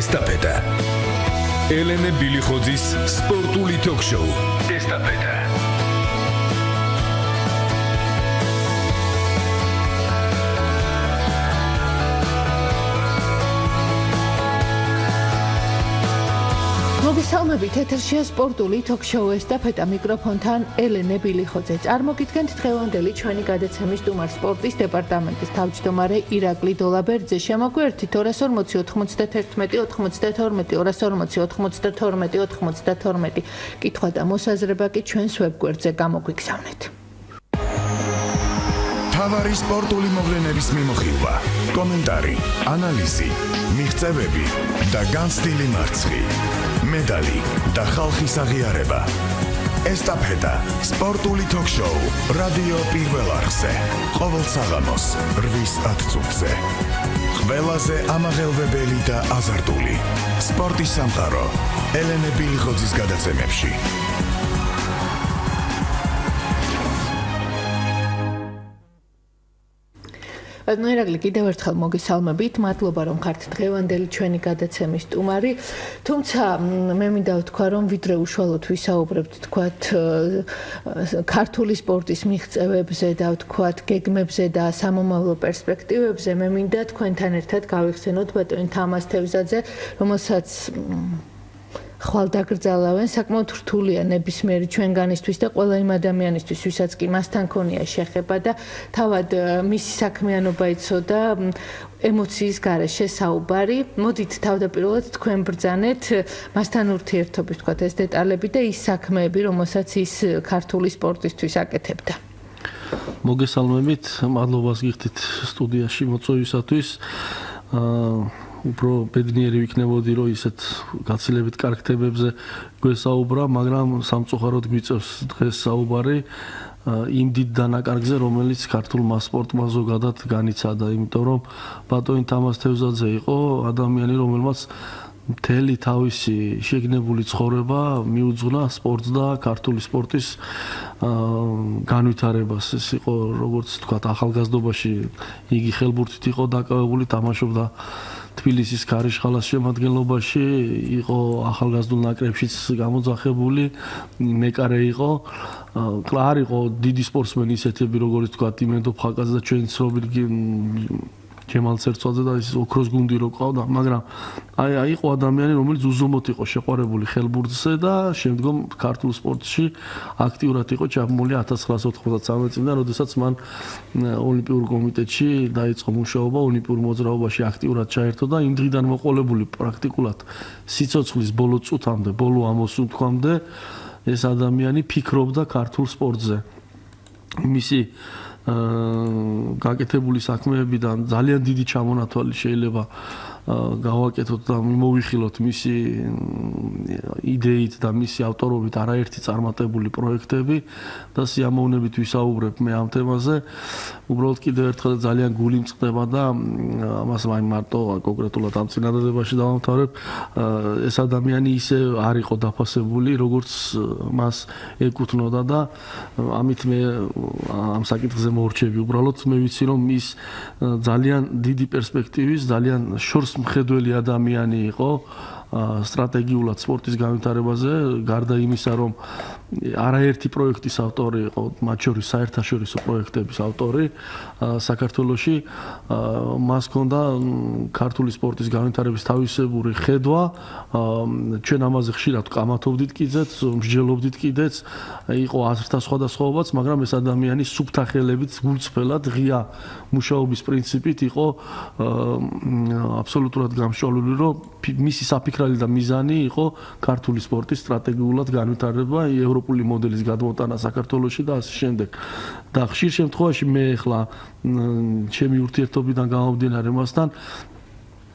ესტაფეტა. ელენე ბილიხოძის სპორტული ток-შოუ ესტაფეტა. მოგესალმებით ეთერშია სპორტული თოქ-შოუ ესტაფეტა მიკროფონთან ელენე ბილიხოძე. წარმოგიდგენთ დღევანდელი ჩვენი გადაცემის დუმარ სპორტის დეპარტამენტის თავმჯდომარე ირაკლი დოლაბერძე. შემოგვერთით 240-91-92-240-92-92 კითხვა და მოსაზრება კი ჩვენს ვებგვერდზე გამოგვიგზავნეთ. თავარი სპორტული მოვლენების მიმოხილვა, კომენტარი, ანალიზი, მიღწევები და განცდილი მარცხი. მედალი და ხალხის აღიარება. ესტაფეტა სპორტული ток-შოუ რადიო პირველ არხზე. ყოველ საღამოს 8:10 წუთზე. ყველაზე ამაღელვებელი და აზარტული. სპორტის სამყარო. ელენე ბილიხოძის გადაცემებში. ნოირაგლი კიდევ ერთხელ მოგესალმებით. მადლობა რომ ხართ დღევანდელი ჩვენი გადაცემის სტუმარი. თუმცა მე მინდა ვთქვა რომ ვიდრე უშუალოდ ვისაუბრებთ თქვათ ქართული სპორტის მიღწევებზე და ვთქვათ გეგმებზე და სამომავლო პერსპექტივებზე მე მინდა თქვენთან ერთად გავიხსენოთ ბატონი თამას თევზაძე, რომელსაც ხვალ დაგრძალავენ საკმაოდ რთულია ნებისმიერი ჩვენგანისთვის და ყველა იმ ადამიანისთვის ვისაც კი მასთან ქონია შეხება და თავად მისი საქმიანობა იცოდა ემოციის garaშე საუბარი მოდით თავდაპირველად თქვენ ბრძანეთ მასთან ურთიერთობის თქვა ეს დეტალები და ის საქმეები რომელსაც ის ქართული სპორტისთვის აკეთებდა. მოგესალმებით მადლობას გიხდით სტუდიაში მოწვევისათვის. აა უფრო ბედნიერი ვიქნებოდი რომ ისეთ გაცილებით კარგ თემებზე გვესაუბრა, მაგრამ სამწუხაროდ გვიწევს დღეს საუბარი იმ დიდ დანაკარგზე, რომელიც ქართულმა სპორტმა ზოგადად განიცადა, იმიტომ რომ ბატონი თამას თევზაძე იყო ადამიანი, რომელმაც მთელი თავისი შეგნებული ცხოვრება მიუძღვნა სპორტს და ქართული სპორტის განვითარებას. ეს იყო როგორც თქვა ახალგაზრდობაში იგი ხელბურთით იყო დაკავებული, თამაშობდა თბილისის ქარიშხალას შემადგენლობაში იყო ახალგაზრდულ ნაკრებშიც გამოძახებული. მეკარე იყო. კლარ იყო დიდი სპორტსმენი ისეთები როგორც თქვა დიმენდო ფაკაძე და ჩვენ ცნობილი ჯემალ ცერცვალზე და ის ოქროს გუნდი რო ყავდა, მაგრამ აი აი იყო ადამიანი, რომელიც უზომოდ იყო შეყვარებული ხელბურთზე და შემდგომ ქართულ სპორტში აქტიურად იყო ჩაბმული 1993 წლიდან, როდესაც მან ოლიმპიურ კომიტეტში დაიწყო მუშაობა, ოლიმპიურ მოძრაობაში აქტიურად ჩაერთო და იმ დღიდან მოყოლებული პრაქტიკულად სიცოცხლის ბოლო წუთამდე, ბოლო ამოსუნთქვამდე ეს ადამიანი ფიქრობდა ქართულ სპორტზე. მისი გაკეთებული საქმეებიდან ძალიან დიდი ჩამონათვალი შეიძლება გავაკეთოთ და მოვიხილოთ მისი იდეით და მისი ავტორობით არაერთი წარმატებული პროექტები და სიამოვნებით ვისაუბრებ მე ამ თემაზე. უბრალოდ კიდევ ერთხელ ძალიან გული მწყდება და ამას მაინც მარტო კონკრეტულად ამ წინადადებაში დავამთავრებ. ეს ადამიანი ისე არ იყო დაფასებული, როგორც მას ეკუთვნოდა და ამით მე ამ საკითხზე მორჩები. უბრალოდ მე ვიცი რომ ის ძალიან დიდი პერსპექტივის, ძალიან შორს მხედველი ადამიანი იყო სტრატეგიულად სპორტის განვითარებაზე, გარდა იმისა, რომ არაერთი პროექტის ავტორი იყო, მათ შორის საერთაშორისო პროექტების ავტორი საქართველოში, მას ჰქონდა ქართული სპორტის განვითარების თავისებური ხედვა, ჩვენ ამაზე ხშირად ყამათობდით კიდეც, მსჯელობდით კიდეც, იყო აზრთა სხვადასხვაობაც, მაგრამ ეს ადამიანი სუფთა ხელებით, გულწრფელად, ღია მუშაობის პრინციპით იყო აბსოლუტურად გამშვალული, რომ მისი საფიქრალი და მიზანი იყო ქართული სპორტის სტრატეგიულად განვითარება, ევროპული მოდელის გადმოტანა საქართველოში და ასე შემდეგ. და ხშირ შემთხვევაში მე ახლა ჩემი ურთიერთობიდან გამომდინარე მასთან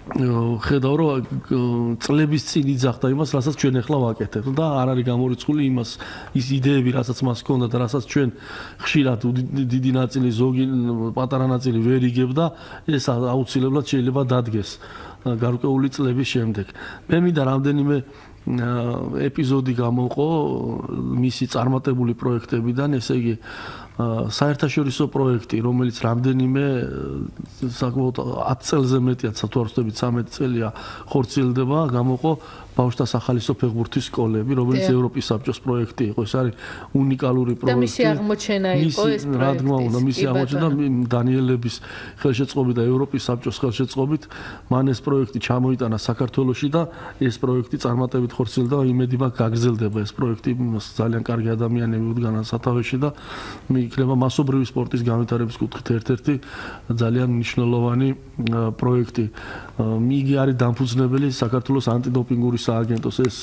ხედავ რომ წლების წინ იძახდა იმას, რასაც ჩვენ ახლა ვაკეთებთ და არ არის გამორიცხული იმას ის იდეები, რასაც მას ჰქონდა და რასაც ჩვენ ხშირად დიდი ნაწილი ზოგი პატარა ნაწილი ვერ იგებდა, ეს აუცილებლად შეიძლება დადგეს გარკვეული წლების შემდეგ. მე მინდა რამდენიმე ეპიზოდი გამოყო მისი წარმატებული პროექტებიდან, ესე იგი საერთაშორისო პროექტი, რომელიც რამდენიმე საკმაოდ 10 წელზე მეტია, თუ არ ვცდები 13 წელია ხორციელდება, გამოყო ბავშვთა სახალისო ფეხბურთის სკოლები, რომელიც ევროპის საბჭოს პროექტი იყო. ეს არის უნიკალური პროექტი. და მისი აღმოჩენა იყო ეს პროექტი. რა თქმა უნდა, მისი აღმოჩენა დანიელების ხელშეწყობით და ევროპის საბჭოს ხელშეწყობით მან ეს პროექტი ჩამოიტანა საქართველოში და ეს პროექტი წარმატებით ხორციელდება. იმედი მაქვს გაგრძელდება ეს პროექტი. ძალიან კარგი ადამიანები უდგანან სათავეში და იქნება მასობრივი სპორტის განვითარების კუთხით ერთ-ერთი ძალიან მნიშვნელოვანი პროექტი. მიგი არის დამფუძნებელი საქართველოს ანტიდოპინგური სააგენტოს ეს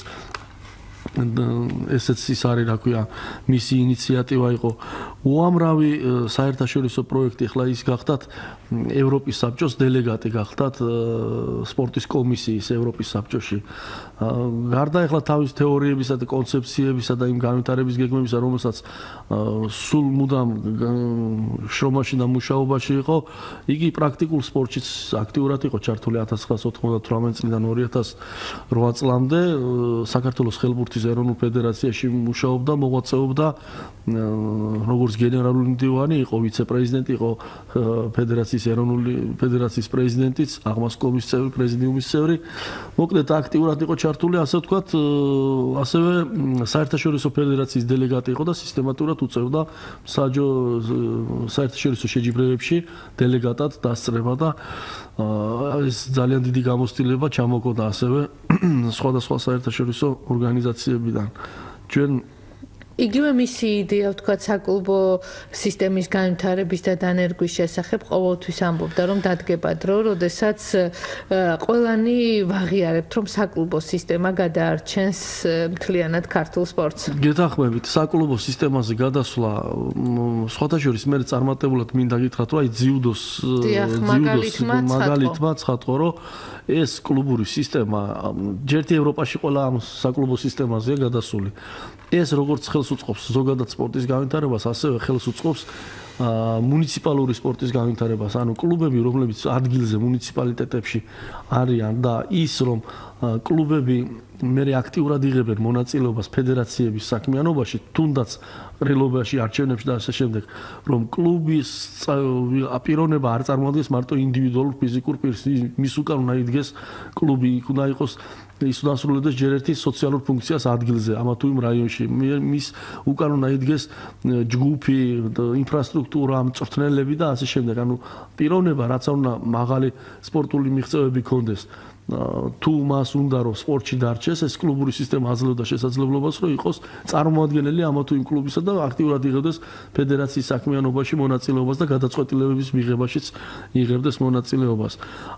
ესეც ის არის რა ქვია მისი ინიციატივა იყო. უამრავი საერთაშორისო პროექტი ახლა ის გახდათ ევროპის საბჭოს დელეგატი გახდათ სპორტის კომისიის ევროპის საბჭოში. გარდა ახლა თავის თეორიებისა და კონცეფციებისა და იმ განვითარების გეგმებისა რომელსაც სულ მუდამ შრომაში და მუშაობაში იყო იგი პრაქტიკულ სპორტშიც აქტიურად იყო ჩართული 1998 წლიდან 2008 წლამდე საქართველოს ხელბურთის ეროვნულ ფედერაციაში მუშაობდა მოღვაწეობდა როგორც გენერალური მდივანი იყო ვიცე-პრეზიდენტი იყო ფედერაციის ეროვნული ფედერაციის პრეზიდენტიც აღმასკომის წევრი პრეზიდიუმის წევრი. მოკლედ აქტიურად იყო ჩართული ასე ვთქვათ ასევე საერთაშორისო ფედერაციის დელეგატი იყო და სისტემატურად უწევდა საჯო საერთაშორისო შეჯიბრებებში დელეგატად დასწრება და ეს ძალიან დიდი გამოცდილება ჩამოყოდა ასევე სხვადასხვა საერთაშორისო ორგანიზაციებიდან. ჩვენ იგივე მისი იდეა ვთქვა საკლუბო სისტემის განვითარების და დანერგვის შესახებ ყოველთვის ამბობდა რომ დადგება დრო, როდესაც ყველანი ვაღიარებთ რომ საკლუბო სისტემა გადაარჩენს მთლიანად ქართულ სპორტს. გეთახმებით, საკლუბო სისტემაზე გადასვლა სხვათაშორის მე წარმატებულად მინდა გითხრათ რომ აი ძიუდოს ძიუდოს მაგალითმა ცხადყო რომ ეს კლუბური სისტემა ჯერთი ევროპაში ყველა ამ საკლუბო სისტემაზეა გადასული. ეს როგორც ხელს უწყობს ზოგადად სპორტის განვითარებას, ასევე ხელს უწყობს მუნიციპალური სპორტის განვითარებას, ანუ კლუბები, რომლებიც ადგილზე მუნიციპალიტეტებში არიან და ის რომ კლუბები მე აქტიურად იღებენ მონაწილეობას ფედერაციების საქმიანობაში, თუნდაც ყრილობაში, არჩევნებში და ასე შემდეგ, რომ კლუბის აპირონება არ წარმოადგენს მარტო ინდივიდუალურ ფიზიკურ პირს, მის უკან უნდა იდგეს კლუბი, უნდა იყოს ის დასრულდეს ჯერ ერთი სოციალურ ფუნქციას ადგილზე, ამა თუ იმ რაიონში. მის უკან უნდა იდგეს ჯგუფი, ინფრასტრუქტურა, მწვრთნელები და ასე შემდეგ. ანუ პიროვნება რაც უნდა მაღალი სპორტული მიღწევები ქონდეს. თუ მას უნდა რომ სპორტში დარჩეს, ეს კლუბური სისტემა აძლევდა შესაძლებლობას, რომ იყოს წარმოადგენელი ამა თუ იმ კლუბისა და აქტიურად იღებდეს ფედერაციის საქმიანობაში მონაწილეობას და გადაწყვეტილებების მიღებაშიც იღებდეს მონაწილეობას.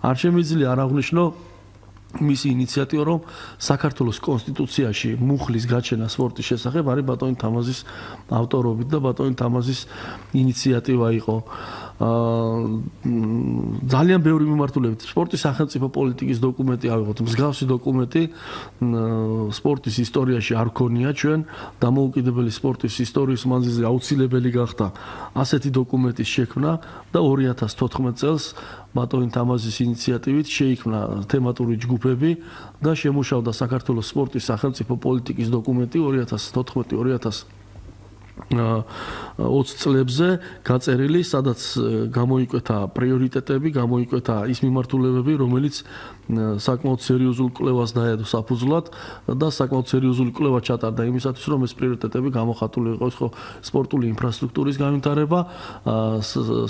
არ შემიძლია არ აღნიშნო მისი ინიციატივა რომ საქართველოს კონსტიტუციაში მუხლის გაჩენა სპორტის შესახებ არის ბატონი თამაზის ავტორობით და ბატონი თამაზის ინიციატივა იყო. აა ძალიან ბევრი მიმართულებით სპორტის სახელმწიფო პოლიტიკის დოკუმენტი ავიღოთ. მსგავსი დოკუმენტი სპორტის ისტორიაში არ ქონია ჩვენ დამოუკიდებელი სპორტის ისტორიის მანძილზე აუცილებელი გახდა ასეთი დოკუმენტის შექმნა და 2014 წელს ბატონი თამაზის ინიციატივით შეიქმნა თემატური ჯგუფები და შემუშავდა საქართველოს სპორტის სახელმწიფო პოლიტიკის დოკუმენტი 2014-2000 20 წლებზე გაწერილი, სადაც გამოიკვეთა პრიორიტეტები, გამოიკვეთა ის მიმართულებები, რომელიც საკმაოდ სერიოზულ კვლევას დაედო საფუძვლად და საკმაოდ სერიოზული კვლევა ჩატარდა იმისათვის, რომ ეს პრიორიტეტები გამოხატული იყოს ხო სპორტული ინფრასტრუქტურის განვითარება,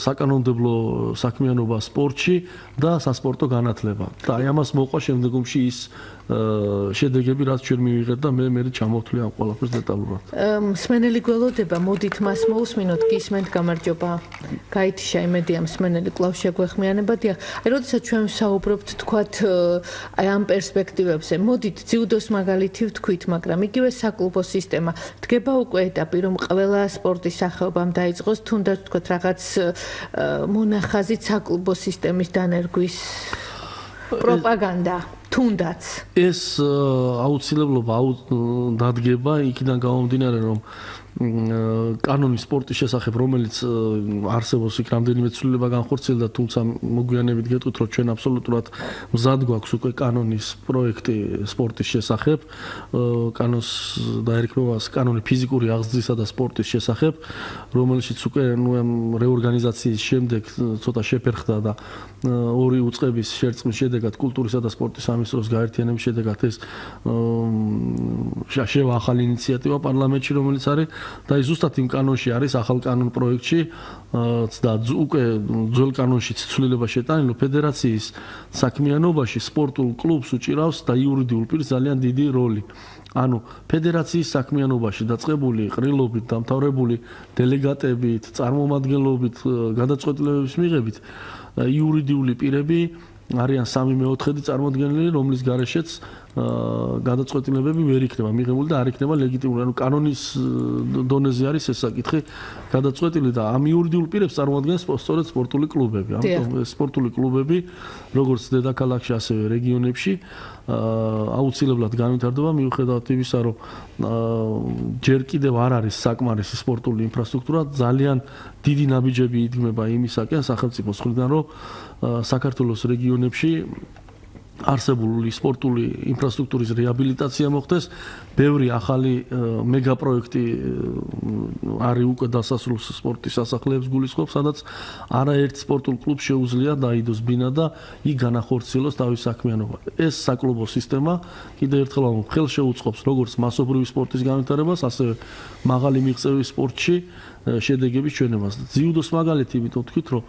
საკანონმდებლო საქმიანობა სპორტში და სასპორტო განათლება. და აი ამას მოყვა შემდგომში ის შედეგები, რაც ჩვენ მივიღეთ და მე მე ჩამოვთვლი ამ ყველაფერს დეტალურად. მსმენელი გველოდება, მოდით მას მოусმინოთ, გისმენთ გამარჯობა. გაითიშა იმედია მსმენელი კლავ შეგვეხმიანება. დიახ, აი როდესაც ჩვენ ვსაუბრობთ თქვათ აი ამ პერსპექტივებზე, მოდით ძიუდოს მაგალითი ვთქვით, მაგრამ იგივე საკლუბო სისტემა დგება უკვე ეტაპი, რომ ყველა სპორტის სახეობამ დაიწყოს თუნდაც თქვათ რაღაც მონახაზი საკლუბო სისტემის დანერგვის პროპაგანდა. თუნდაც. ეს აუცილებლობა დადგება იქიდან გამომდინარე რომ კანონის სპორტის შესახებ, რომელიც არსებობს იქ რამდენიმე ცვლილება განხორციელდა, თუმცა მოგვიანებით გეტყვით, რომ ჩვენ აბსოლუტურად მზად გვაქვს უკვე კანონის პროექტი სპორტის შესახებ, კანონს დაერქმევა კანონი ფიზიკური აღზრდისა და სპორტის შესახებ, რომელშიც უკვე ნუ რეორგანიზაციის შემდეგ ცოტა შეფერხდა და ორი უწყების შერწყმის შედეგად კულტურისა და სპორტის სამინისტროს გაერთიანების შედეგად ეს შევა ახალი ინიციატივა პარლამენტში, რომელიც არის და ის ზუსტად იმ კანონში არის ახალ კანონ პროექტში და უკვე ძველ კანონში ცვლილება შეტანილი ფედერაციის საქმიანობაში სპორტულ კლუბს უჭირავს და იურიდიულ პირს ძალიან დიდი როლი. ანუ ფედერაციის საქმიანობაში დაწყებული ყრილობით დამთავრებული დელეგატებით, წარმომადგენლობით, გადაწყვეტილებების მიღებით იურიდიული პირები არიან 3/4 წარმოადგენელი, რომლის გარეშეც გადაწყვეტილებები ვერ იქნება მიღებული და არ იქნება ლეგიტიმური. ანუ კანონის დონეზე არის ეს საკითხი გადაწყვეტილი და ამ იურიდიულ პირებს წარმოადგენს სწორედ სპორტული კლუბები. ამიტომ სპორტული კლუბები, როგორც დედაქალაქში, ასევე რეგიონებში, აუცილებლად განვითარდება მიუხედავად იმისა, რომ ჯერ კიდევ არ არის საკმარისი სპორტული ინფრასტრუქტურა, ძალიან დიდი ნაბიჯები იდგმება იმისაკენ სახელმწიფოს მხრიდან, რომ საქართველოს რეგიონებში არსებული სპორტული ინფრასტრუქტურის რეაბილიტაცია მოხდეს. ბევრი ახალი მეგაპროექტი არის უკვე დასასრულ სპორტის სასახლეებს გულისხმობს, სადაც არაერთ სპორტულ კლუბს შეუძლია დაიდოს ბინა და იქ განახორციელოს თავის საქმიანობა. ეს საკლუბო სისტემა კიდევ ერთხელ ხელს შეუწყობს როგორც მასობრივი სპორტის განვითარებას, ასევე მაღალი მიღწევის სპორტში შედეგების ჩვენებას. ძიუდოს მაგალითი იმიტომ თქვით, რომ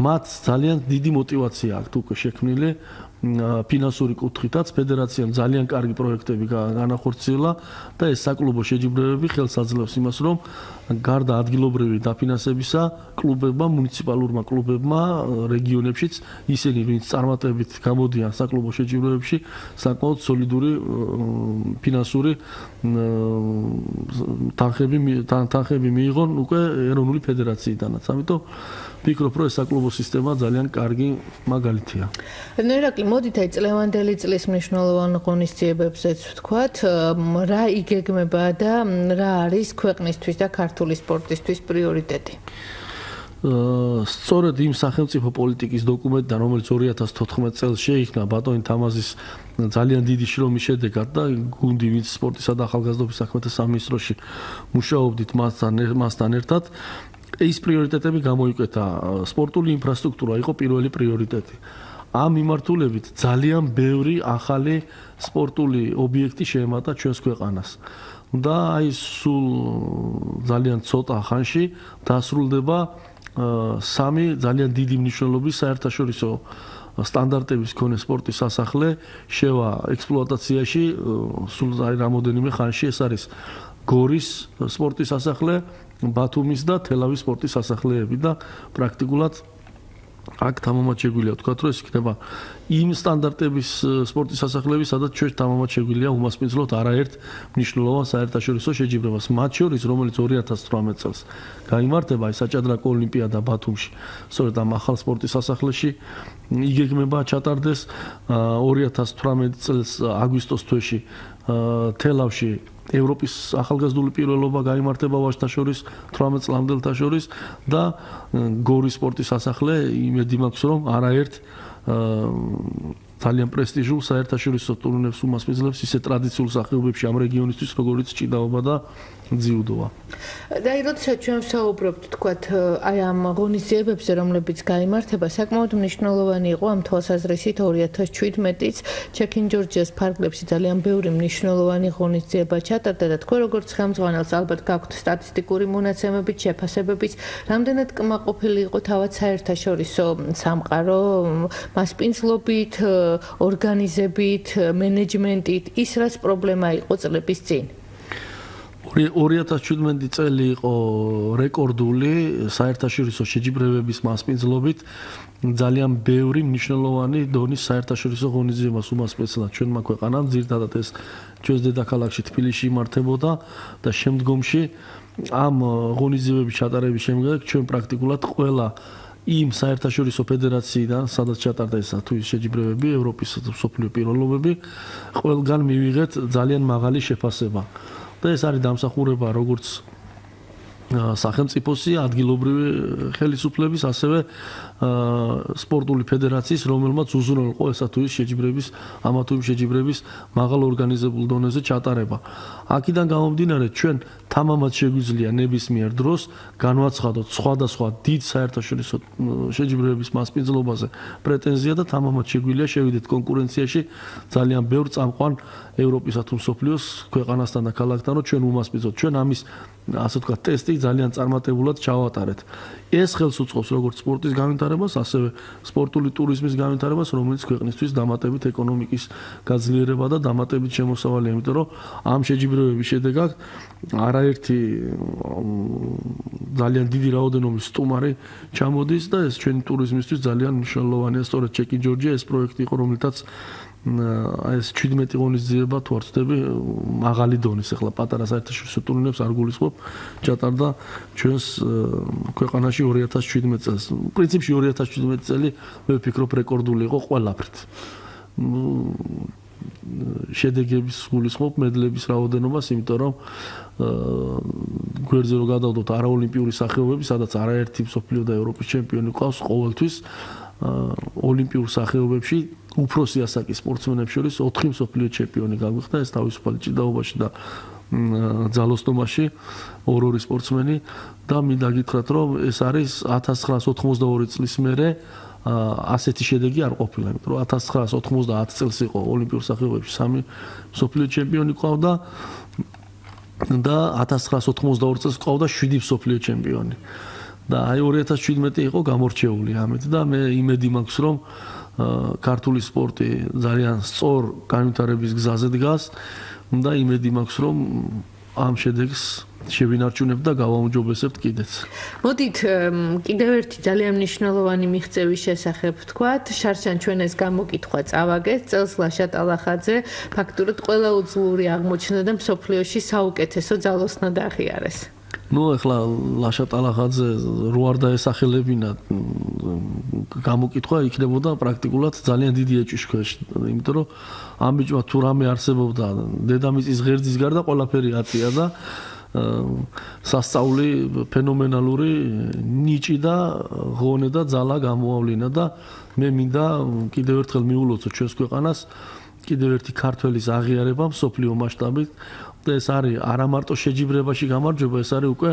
მათ ძალიან დიდი мотивация აქვს უკვე შექმნილი ფინანსური კუთხითაც ფედერაციამ ძალიან კარგი პროექტები განახორციელა და ეს საკლუბო შეჯიბრებები ხელს აძლევს იმას, რომ გარდა ადგილობრივი დაფინანსებისა, კლუბებმა, მუნიციპალურმა კლუბებმა რეგიონებშიც ისინი, ვინც წარმატებით გამოდიან საკლუბო შეჯიბრებებში, საკმაოდ სოლიდური ფინანსური თანხები თანხები მიიღონ უკვე ეროვნული ფედერაციიდანაც. ამიტომ ფიქრობ, რომ ეს საკლუბო სისტემა ძალიან კარგი მაგალითია. ნუ ირაკლი, მოდით აი წლევანდელი წლის მნიშვნელოვან ღონისძიებებზეც ვთქვათ, რა იგეგმება და რა არის ქვეყნისთვის და ქართული სპორტისთვის პრიორიტეტი? აა სწორედ იმ სახელმწიფო პოლიტიკის დოკუმენტიდან, რომელიც 2014 წელს შეიქმნა ბატონი თამაზის ძალიან დიდი შრომის შედეგად და გუნდი ვინც სპორტისა და ახალგაზრდობის საქმეთა სამინისტროში მუშაობდით მასთან მასთან ერთად ეს პრიორიტეტები გამოიკვეთა სპორტული ინფრასტრუქტურა იყო პირველი პრიორიტეტი. ამ მიმართულებით ძალიან ბევრი ახალი სპორტული ობიექტი შეემატა ჩვენს ქვეყანას. და აი სულ ძალიან ცოტა ხანში დასრულდება სამი ძალიან დიდი მნიშვნელობის საერთაშორისო სტანდარტების მქონე სპორტის სასახლე შევა ექსპლუატაციაში სულ აი რამოდენიმე ხანში ეს არის გორის სპორტის სასახლე ბათუმის და თელავის სპორტის სასახლეები და პრაქტიკულად აქ თამამაჩეგვილია თქვა რომ ეს იქნება იმ სტანდარტების სპორტის სასახლეები სადაც ჩვენ თამამაჩეგვილია უმასპინძლოთ არაერთ მნიშვნელოვან საერთაშორისო შეჯიბრებას. მათ შორის რომელიც 2018 წელს გამართება აი საჭადრაკო ოლიმპიადა ბათუმში სწორედ ამ ახალ სპორტის სასახლეში იგეგმება ჩატარდეს 2018 წელს აგვისტოს თვეში თელავში ევროპის ახალგაზრდული პირველობა გამართება ვაჟთა შორის 18 წლამდელთა შორის და გორის სპორტის სასახლე იმედი მაქვს რომ არაერთ ძალიან პრესტიჟულ საერთაშორისო ტურნირებს უმასპინძლებს ისე ტრადიციულ სახეობებში ამ რეგიონისთვის როგორც ჭიდაობა და ძიუდოა. და აი როდესაც ჩვენ ვსაუბრობთ თქვათ აი ამ ღონისძიებებზე რომლებიც გამართება საკმაოდ მნიშვნელოვანი იყო ამ თვალსაზრისით 2017-იც ჩეკინ ჯორჯიას ფარგლებში ძალიან ბევრი მნიშვნელოვანი ღონისძიება ჩატარდა და თქვენ როგორც ხელმძღვანელს ალბათ გაქვთ სტატისტიკური მონაცემები შეფასებებით რამდენად კმაყოფილი იყო თავად საერთაშორისო სამყარო მასპინძლობით ორგანიზებით მენეჯმენტით ის რაც პრობლემა იყო წლების წინ 2017 წელი იყო რეკორდული საერთაშორისო შეჯიბრებების მასპინძლობით. ძალიან ბევრი მნიშვნელოვანი დონის საერთაშორისო ღონისძიებას უმასპინძლა ჩვენმა ქვეყანამ ძირთადად ეს ჩვენს დედაქალაქში თბილისში იმართებოდა და შემდგომში ამ ღონისძიებების ჩატარების შემდეგ ჩვენ პრაქტიკულად ყველა იმ საერთაშორისო ფედერაციიდან სადაც ჩატარდა ეს თუ შეჯიბრებები ევროპის სოფლიო პირველობები ყველგან მივიღეთ ძალიან მაღალი შეფასება და ეს არის დამსახურება როგორც სახელმწიფოსი ადგილობრივი ხელისუფლების ასევე სპორტული ფედერაციის რომელმაც უზრუნველყო ესა თუ ის შეჯიბრების ამა თუ იმ შეჯიბრების მაღალ ორგანიზებულ დონეზე ჩატარება. აქედან გამომდინარე ჩვენ თამამად შეგვიძლია ნებისმიერ დროს განვაცხადოთ სხვადასხვა დიდ საერთაშორისო შეჯიბრების მასპინძლობაზე პრეტენზია და თამამად შეგვიძლია შევიდეთ კონკურენციაში ძალიან ბევრ წამყვან ევროპისა თუ სოფლიოს ქვეყანასთან და ქალაქთან რომ ჩვენ უმასპინძლოთ ჩვენ ამის ასე ვთქვათ, ტესტი ძალიან წარმატებულად ჩავატარეთ. ეს ხელს უწყობს როგორც სპორტის განვითარებას, ასევე სპორტული ტურიზმის განვითარებას, რომელიც ქვეყნისთვის დამატებით ეკონომიკის გაძლიერება და დამატებით შემოსავალია, იმიტომ რომ ამ შეჯიბრებების შედეგად არაერთი ძალიან დიდი რაოდენობის სტუმარი ჩამოდის და ეს ჩვენი ტურიზმისთვის ძალიან მნიშვნელოვანია, სწორედ ჩეკი ჯორჯია ეს პროექტი იყო, რომელთაც ეს 17 ღონისძიება თუ არ ვწდები მაღალი დონის ახლა პატარა საერთაშორისო ტურნირებს არ გულისხმობ. ჩატარდა ჩვენს ქვეყანაში 2017 წელს. პრინციპში 2017 წელი მე ვფიქრობ რეკორდული იყო ყველაფრით. შედეგების გულისხმობ მედლების რაოდენობას იმიტომ რომ გვერდზე რო გადავდოთ არაოლიმპიური სახეობები სადაც არაერთი მსოფლიო და ევროპის ჩემპიონი ყავს ყოველთვის ოლიმპიურ სახეობებში უფროსი ასაკის სპორტსმენებს შორის 4 მსოფლიო ჩემპიონი გაგვიხდა ეს თავისუფალ ჭიდაობაში და ძალოსტომაში ორ-ორი სპორტსმენი. და მინდა გითხრათ რომ ეს არის 1982 წლის მერე ასეთი შედეგი არ ყოფილა იმიტომ რომ 1990 წელს იყო ოლიმპიურ სახეობებში სამი მსოფლიო ჩემპიონი ყავდა და 1982 წელს ყავდა 7 მსოფლიო ჩემპიონი. და აი 2017 იყო გამორჩეული ამით. და მე იმედი მაქვს რომ ქართული სპორტი ძალიან სწორ განვითარების გზაზე დგას და იმედი მაქვს რომ ამ შედეგს შევინარჩუნებ და გავაუმჯობესებთ კიდეც. მოდით კიდევ ერთი ძალიან მნიშვნელოვანი მიღწევის შესახებ ვთქვათ. შარშან ჩვენ ეს გამოკითხვა წავაგეთ წელს ლაშა ტალახაძე ფაქტურად ყველა უძლური აღმოჩნდა და მსოფლიოში საუკეთესო ძალოსნად აღიარეს. Ну ახლა ლაშა ტალახაძე რო არ დაესახელებინა გამოკითხვა იქნებოდა პრაქტიკულად ძალიან დიდი ეჭვის ქვეშ იმიტომ რომ ამ ბიჭმა თუ რამე არსებობდა დედამიწის ღერძის გარდა ყველაფერი აწია და სასწაული ფენომენალური ნიჭი და ღონე და ძალა გამოავლინა და მე მინდა კიდევ ერთხელ მიულოცო ჩვენს ქვეყანას. კიდევ ერთი ქართველის აღიარება სოფლიო მასშტაბით ეს არის არა მარტო შეჯიბრებაში გამარჯვება, ეს არის უკვე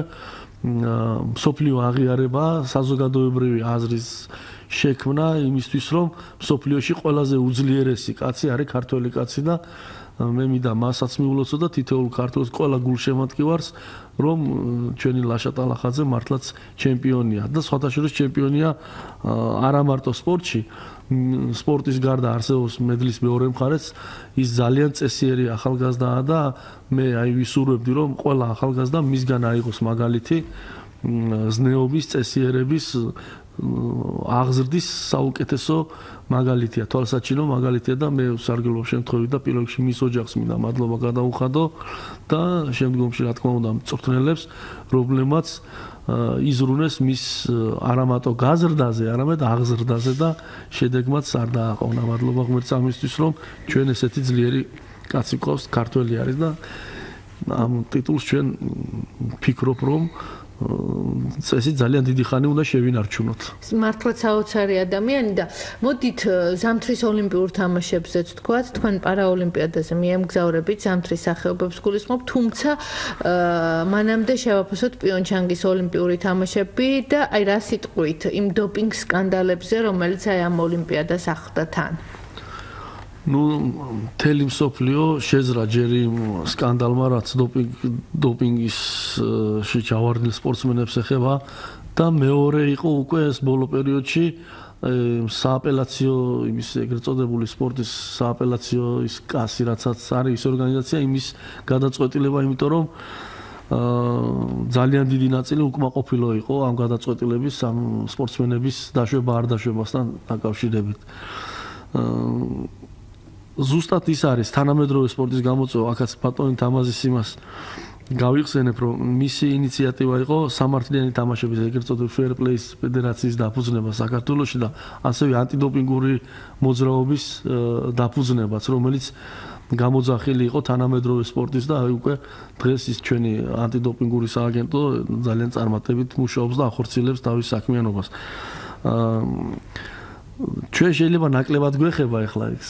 სოფლიო აღიარება, საზოგადოებრივი აზრის შექმნა იმისთვის, რომ სოფლიოში ყველაზე უძლიერესი კაცი არის ქართველი კაცი და მე მინდა მასაც მიულოცო და თითოეულ ქართველს ყველა გულშემატკივარს, რომ ჩვენი ლაშა ტალახაძე მართლაც ჩემპიონია და სხვათა შორის ჩემპიონია არა მარტო სპორტში, სპორტის გარდა არსებობს მედლის მეორე მხარეც ის ძალიან წესიერი ახალგაზრდაა და მე აი ვისურვებდი რომ ყველა ახალგაზრდა მისგან აიღოს მაგალითი ზნეობის წესიერების აღზრდის საუკეთესო მაგალითია თვალსაჩინო მაგალითია და მე სარგებლობ შემთხვევით და პირველ რიგში მის ოჯახს მინდა მადლობა გადაუხადო და შემდგომში რა თქმა უნდა მწვრთნელებს პრობლემაც იზრუნეს მის არამატო გაზრდაზე, არამედ აღზრდაზე და შედეგმაც არ დააყოვნა. მადლობა ღმერთს ამისთვის, რომ ჩვენ ესეთი ძლიერი კაცი ყავს, ქართველი არის და ამ ტიტულს ჩვენ ფიქრობ, რომ წესი ძალიან დიდი ხანი უნდა შევინარჩუნოთ. მართლაც საოცარი ადამიანი და მოდით ზამთრის ოლიმპიურ თამაშებზეც თქვათ, თქვენ პარაოლიმპიადაზე მიემგზავრებით ზამთრის სახეობებს გულისხმობ, თუმცა მანამდე შევაფასოთ პიონჩანგის ოლიმპიური თამაშები და აი რა სიტყვით იმ დოპინგ სკანდალებზე, რომელიც აი ამ ოლიმპიადას ახლდა თან. Ну თელი მსოფლიო შეძრა ჯერი სკანდალმა რაც დოპინგ დოპინგის შეჭავარდნილ სპორტსმენებს ეხება და მეორე იყო უკვე ეს ბოლო პერიოდში სააპელაციო იმის ეგრეთ წოდებული სპორტის სააპელაციო ის კასი რაცაც არის ის ორგანიზაცია იმის გადაწყვეტილება იმიტომ რომ ძალიან დიდი ნაწილი უკმაყოფილო იყო ამ გადაწყვეტილების სპორტსმენების დაშვება არ დაშვებასთან დაკავშირებით ზუსტად ის არის თანამედროვე სპორტის გამოწვევა აქაც ბატონი თამაზის იმას გავიხსენებ რომ მისი ინიციატივა იყო სამართლიანი თამაშების ეგრეთ წოდებული fair play-ის ფედერაციის დაფუძნება საქართველოში და ასევე ანტიდოპინგური მოძრაობის დაფუძნებაც რომელიც გამოძახილი იყო თანამედროვე სპორტის და უკვე დღეს ის ჩვენი ანტიდოპინგური სააგენტო ძალიან წარმატებით მუშაობს და ახორციელებს თავის საქმიანობას. აა ჩვენ შეიძლება ნაკლებად გვეხება ახლა ეს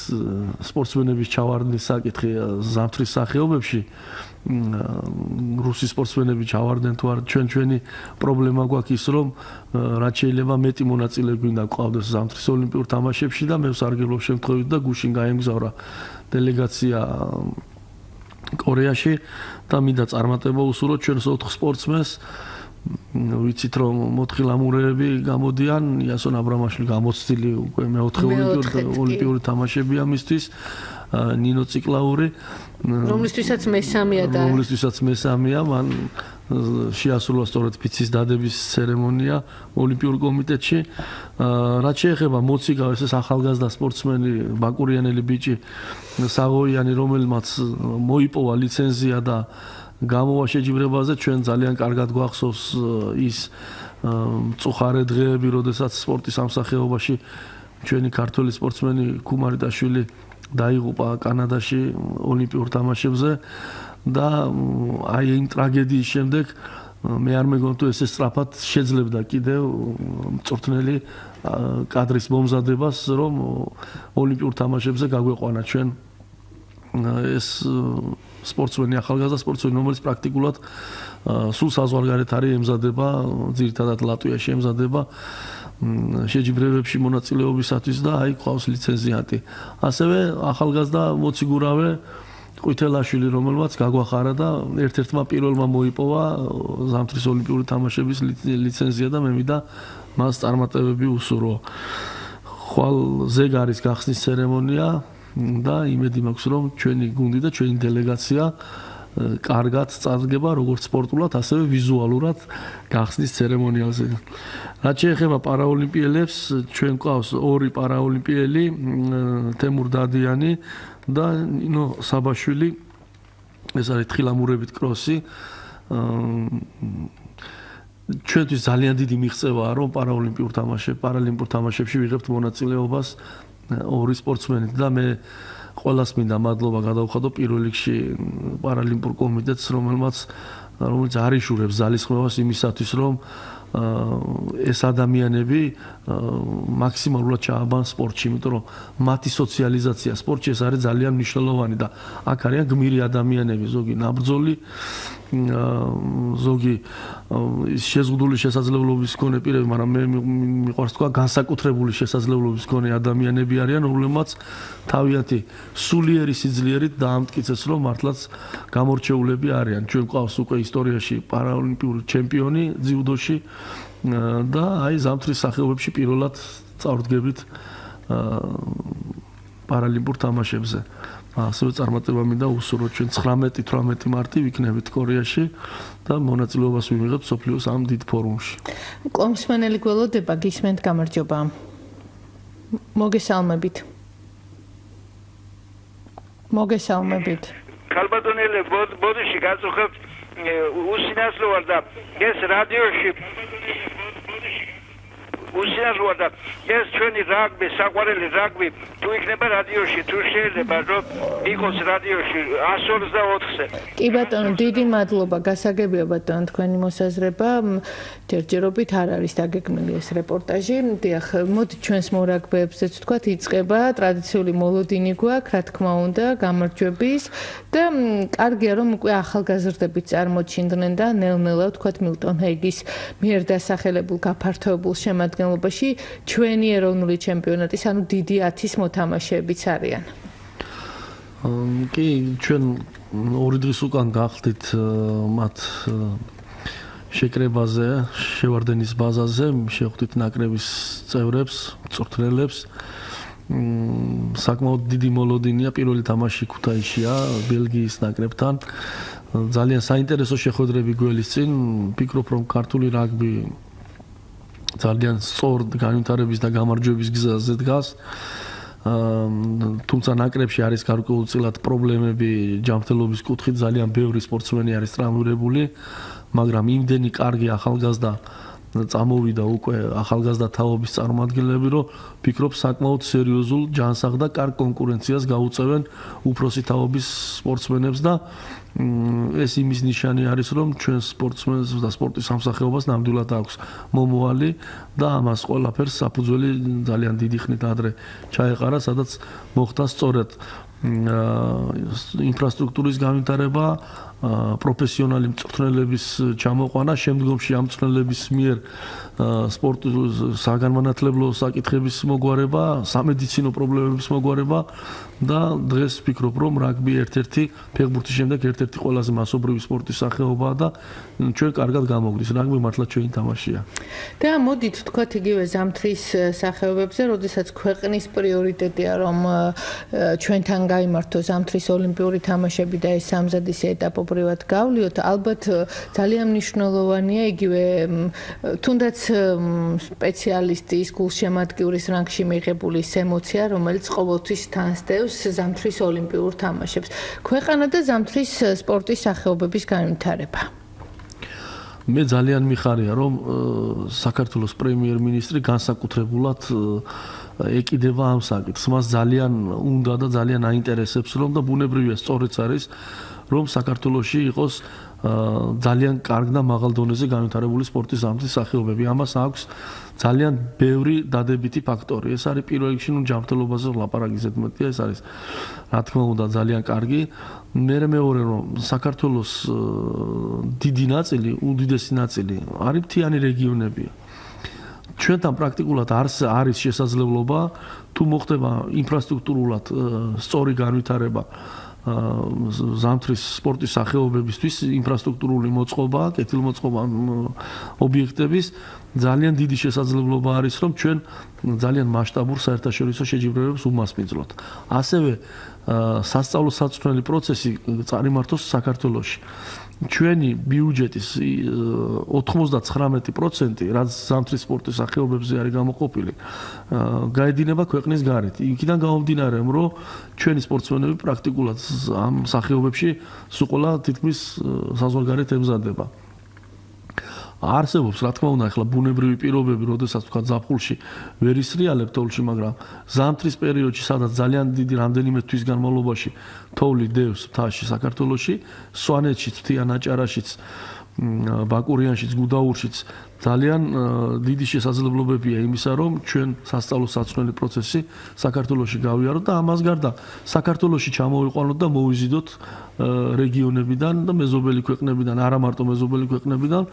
სპორტსმენების ჩავარდნის საკითხი ზამთრის სახეობებში. რუსი სპორტსმენები ჩავარდნენ თუ არ ჩვენ ჩვენი პრობლემა გვაქვს ის რომ რაც შეიძლება მეტი მონაწილე გვინდა ყავდეს ზამთრის ოლიმპიურ თამაშებში და მე ვსარგებლობ შემთხვევით და გუშინ გაემგზავრა დელეგაცია კორეაში და მინდა წარმატება უსურვოთ ჩვენს 4 სპორტსმენს ვიცით რომ მოთხილამურეები გამოდიან იასონ აბრამაშვილი გამოცდილი უკვე მეოთხე ოლიმპიური თამაშებია მისთვის. ნინო ციკლაური რომლისთვისაც მესამეა და რომლისთვისაც მესამეა მან შეასრულა სწორედ ფიცის დადების ცერემონია ოლიმპიურ კომიტეტში. რაც შეეხება მოციგავს ეს ახალგაზრდა სპორტსმენი ბაკურიანელი ბიჭი საღოიანი რომელმაც მოიპოვა ლიცენზია და გამოვა შეჯიბრებაზე ჩვენ ძალიან კარგად გვახსოვს ის მწუხარე დღეები როდესაც სპორტის სამსახეობაში ჩვენი ქართველი სპორტსმენი კუმარიტაშვილი დაიღუპა კანადაში ოლიმპიურ თამაშებზე და აი იმ ტრაგედიის შემდეგ მე არ მეგონა თუ ესე სწრაფად შეძლებდა კიდევ მწვრთნელი კადრის მომზადებას რომ ოლიმპიურ თამაშებზე გაგვეყვანა ჩვენ ეს სპორტსმენი ახალგაზრდა სპორტსმენი რომელიც პრაქტიკულად სულ საზღვარგარეთ არის ემზადება ძირითადად ლატვიაში ემზადება შეჯიბრებებში მონაწილეობისათვის და აი ყავს ლიცენზიანტი. ასევე ახალგაზრდა მოციგურავე ყვითელაშვილი რომელმაც გაგვახარა და ერთ-ერთმა პირველმა მოიპოვა ზამთრის ოლიმპიური თამაშების ლიცენზია და მე მინდა მას წარმატებები უსურვო. ხვალ ზეგარის გახსნის ცერემონია და იმედი მაქვს რომ ჩვენი გუნდი და ჩვენი დელეგაცია კარგად წარდგება როგორც სპორტულად, ასევე ვიზუალურად გახსნის ცერემონიალზე. რაც შეეხება პარაოლიმპიელებს, ჩვენ ყავს ორი პარაოლიმპიელი, თემურ დადიანი და ნინო საბაშვილი. ეს არის თხილამურებით კროსი. ჩვენთვის ძალიან დიდი მიღწევაა, რომ პარაოლიმპიურ თამაშებში, პარალიმპიურ თამაშებში ვიღებთ მონაწილეობას ორი სპორტსმენი და მე ყველას მინდა მადლობა გადავხადო პირველ რიგში პარალიმპიურ კომიტეტს რომელმაც რომელიც არიშურებს ძალისხმევას იმისათვის რომ ეს ადამიანები მაქსიმალურად ჩააბან სპორტში, იმიტომ რომ მათი სოციალიზაცია სპორტში ეს არის ძალიან მნიშვნელოვანი და აქ არიან გმირი ადამიანები, ზოგი ნაბრძოლი, ზოგი შეზღუდული შესაძლებლობის მქონე პირები, მაგრამ მე მიყვარს თქვა განსაკუთრებული შესაძლებლობის მქონე ადამიანები არიან, რომლებმაც თავიანთი სულიერი სიძლიერით დაამტკიცეს, რომ მართლაც გამორჩეულები არიან. ჩვენ ყავს უკვე ისტორიაში პარაოლიმპიური ჩემპიონი ძიუდოში და აი ზამთრის სახეობებში პირველად წავდგებით პარალიმპიურ თამაშებზე. ასევე წარმატება მინდა უსურვოთ ჩვენ 19-18 მარტი ვიქნებით კორეაში და მონაწილეობას ვიღებთ სოფლიოს ამ დიდ ფორუმში. კომსმენელი გველოდება გისმენთ გამარჯობა. მოგესალმებით. მოგესალმებით. ქალბატონელე ბოდიში გაწუხებ უსინასლო ვარ და ეს რადიოში უსიაზოა და ეს ჩვენი რაგბი, საყვარელი რაგბი, თუ იქნება რადიოში, თუ შეიძლება რომ იყოს რადიოში 124-ზე. კი ბატონო, დიდი მადლობა, გასაგებია ბატონო თქვენი მოსაზრება. ჯერჯერობით არ არის დაგეგმილი ეს რეპორტაჟი. დიახ, მოდი ჩვენს მორაგბეებსაც თქვა, იწება ტრადიციული მოლოდინი გვაქვს, რა თქმა უნდა, გამარჯვების და კარგია რომ უკვე ახალგაზრდები წარმოჩინდნენ და ნელ-ნელა თქვა მილტონ ჰეიგის მიერ დასახელებულ გაფართოებულ შემადგენლობაში შემადგენლობაში ჩვენი ეროვნული ჩემპიონატის, ანუ დიდი 10-ის მოთამაშეებიც არიან. კი, ჩვენ ორი დღის უკან გახდით მათ შეკრებაზე, შევარდენის ბაზაზე, შეხვდით ნაკრების წევრებს, წვრთნელებს. მ საკმაოდ დიდი მოლოდინია პირველი თამაში ქუთაისშია ბელგიის ნაკრებთან. ძალიან საინტერესო შეხვედრები გველის წინ. ფიქრობ რომ ქართული რაგბი ძალიან სწორ განვითარების და გამარჯვების გზაზე დგას. აა თუმცა ნაკრებში არის გარკვეულწილად პრობლემები ჯანმრთელობის კუთხით, ძალიან ბევრი სპორტსმენი არის ტრამვირებული, მაგრამ იმდენი კარგი ახალგაზრდა წამოვიდა უკვე ახალგაზრდა თაობის წარმომადგენლები, რომ ფიქრობ საკმაოდ სერიოზულ ჯანსაღ და კარგ კონკურენციას გაუწევენ უფროსი თაობის სპორტსმენებს და ეს იმის ნიშანი არის, რომ ჩვენ სპორტსმენს და სპორტის სამსახეობას ნამდვილად აქვს მომავალი და ამას ყველაფერს საფუძველი ძალიან დიდი ხნით ადრე ჩაეყარა, სადაც მოხდა სწორედ ინფრასტრუქტურის განვითარება, პროფესიონალი მწვრთნელების ჩამოყვანა, შემდგომში ამ მწვრთნელების მიერ სპორტ საგანმანათლებლო საკითხების მოგვარება, სამედიცინო პრობლემების მოგვარება და დღეს ვფიქრობ, რომ რაგბი ერთ-ერთი ფეხბურთის შემდეგ ერთ-ერთი ყველაზე მასობრივი სპორტის სახეობაა და ჩვენ კარგად გამოგვდის. რაგბი მართლა ჩვენი თამაშია. და მოდით თქვათ იგივე ზამთრის სახეობებზე, როდესაც ქვეყნის პრიორიტეტია, რომ ჩვენთან გამართოს ზამთრის ოლიმპიური თამაშები და ეს სამზადის ეტაპობრივად გავლიოთ, ალბათ ძალიან მნიშვნელოვანია იგივე თუნდაც სპეციალისტის გულშემატკივრის რანგში მიღებული ემოცია, რომელიც ყოველთვის თანსდევს ზამთრის ოლიმპიურ თამაშებს. ქვეყანა და ზამთრის სპორტის სახეობების განვითარება. მე ძალიან მიხარია, რომ საქართველოს პრემიერ-მინისტრი განსაკუთრებულად ეკიდება ამ საკითხს. მას ძალიან უნდა და ძალიან აინტერესებს, რომ და ბუნებრივია სწორიც არის, რომ საქართველოსში იყოს ძალიან კარგ და მაღალ დონეზე განვითარებული სპორტის ამთის სახეობები. ამას აქვს ძალიან ბევრი დადებითი ფაქტორი. ეს არის პირველ რიგში ნუ ჯანმრთელობაზე ლაპარაკი ზედმეტია, ეს არის რა თქმა უნდა ძალიან კარგი. მე მეორე რომ საქართველოს დიდი ნაწილი, უდიდესი ნაწილი არის მთიანი რეგიონებია. ჩვენთან პრაქტიკულად არის არის შესაძლებლობა თუ მოხდება ინფრასტრუქტურულად სწორი განვითარება ზამთრის სპორტის სახეობებისთვის ინფრასტრუქტურული მოწყობა, კეთილმოწყობა ობიექტების ძალიან დიდი შესაძლებლობა არის, რომ ჩვენ ძალიან მასშტაბურ საერთაშორისო შეჯიბრებებს უმასპინძლოთ. ასევე სასწავლო საწვრთნელი პროცესი წარიმართოს საქართველოში. ჩვენი ბიუჯეტის 99% რაც ზამთრის სპორტის სახეობებზე არის გამოყოფილი, გაედინება ქვეყნის გარეთ. იქიდან გამომდინარე, რომ ჩვენი სპორტსმენები პრაქტიკულად ამ სახეობებში სულ ყველა თითქმის საზღვარგარეთ ემზადება. არსებობს რა თქმა უნდა ახლა ბუნებრივი პირობები, როდესაც თქვა ზაფხულში ვერ ისრიალებ თოვლში, მაგრამ ზამთრის პერიოდში, სადაც ძალიან დიდი რამდენიმე თვის განმავლობაში თოვლი დევს მთაში საქართველოში, სვანეთშიც, თიანაჭარაშიც, ბაკურიანშიც, გუდაურშიც ძალიან დიდი შესაძლებლობებია იმისა, რომ ჩვენ სასწავლო საწვრთნელი პროცესი საქართველოში გავიაროთ და ამას გარდა საქართველოში ჩამოვიყვანოთ და მოვიზიდოთ რეგიონებიდან და მეზობელი ქვეყნებიდან, არა მარტო მეზობელი ქვეყნებიდან,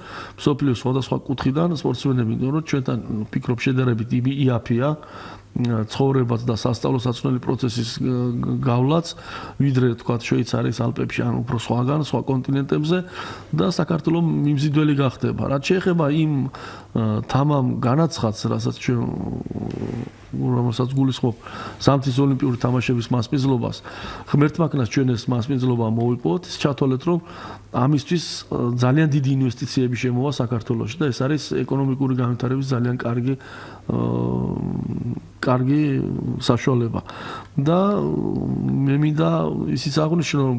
სოფლიოს სხვადასხვა კუთხიდან სპორტსმენები, რომ ჩვენთან ფიქრობ შედარებით იაფია ცხოვრებაც და სასწავლო საწვრთნელი პროცესის გავლაც, ვიდრე თქვა შვეიცარიის ალპებში ან უფრო სხვაგან, სხვა კონტინენტებზე და საქართველოს მიმზიდველი გახდება. რაც შეეხება იმ თამამ განაცხადს, რასაც ჩვენ რომელსაც გულისხმობ სამთის ოლიმპიური თამაშების მასპინძლობას, ღმერთმაკნას ჩვენ ეს მასპინძლობა მოვიპოვოთ, ჩათვალეთ რომ ამისთვის ძალიან დიდი ინვესტიციები შემოვა საქართველოში და ეს არის ეკონომიკური განვითარების ძალიან კარგი კარგი საშუალება. და მე მინდა ისიც აღნიშნო რომ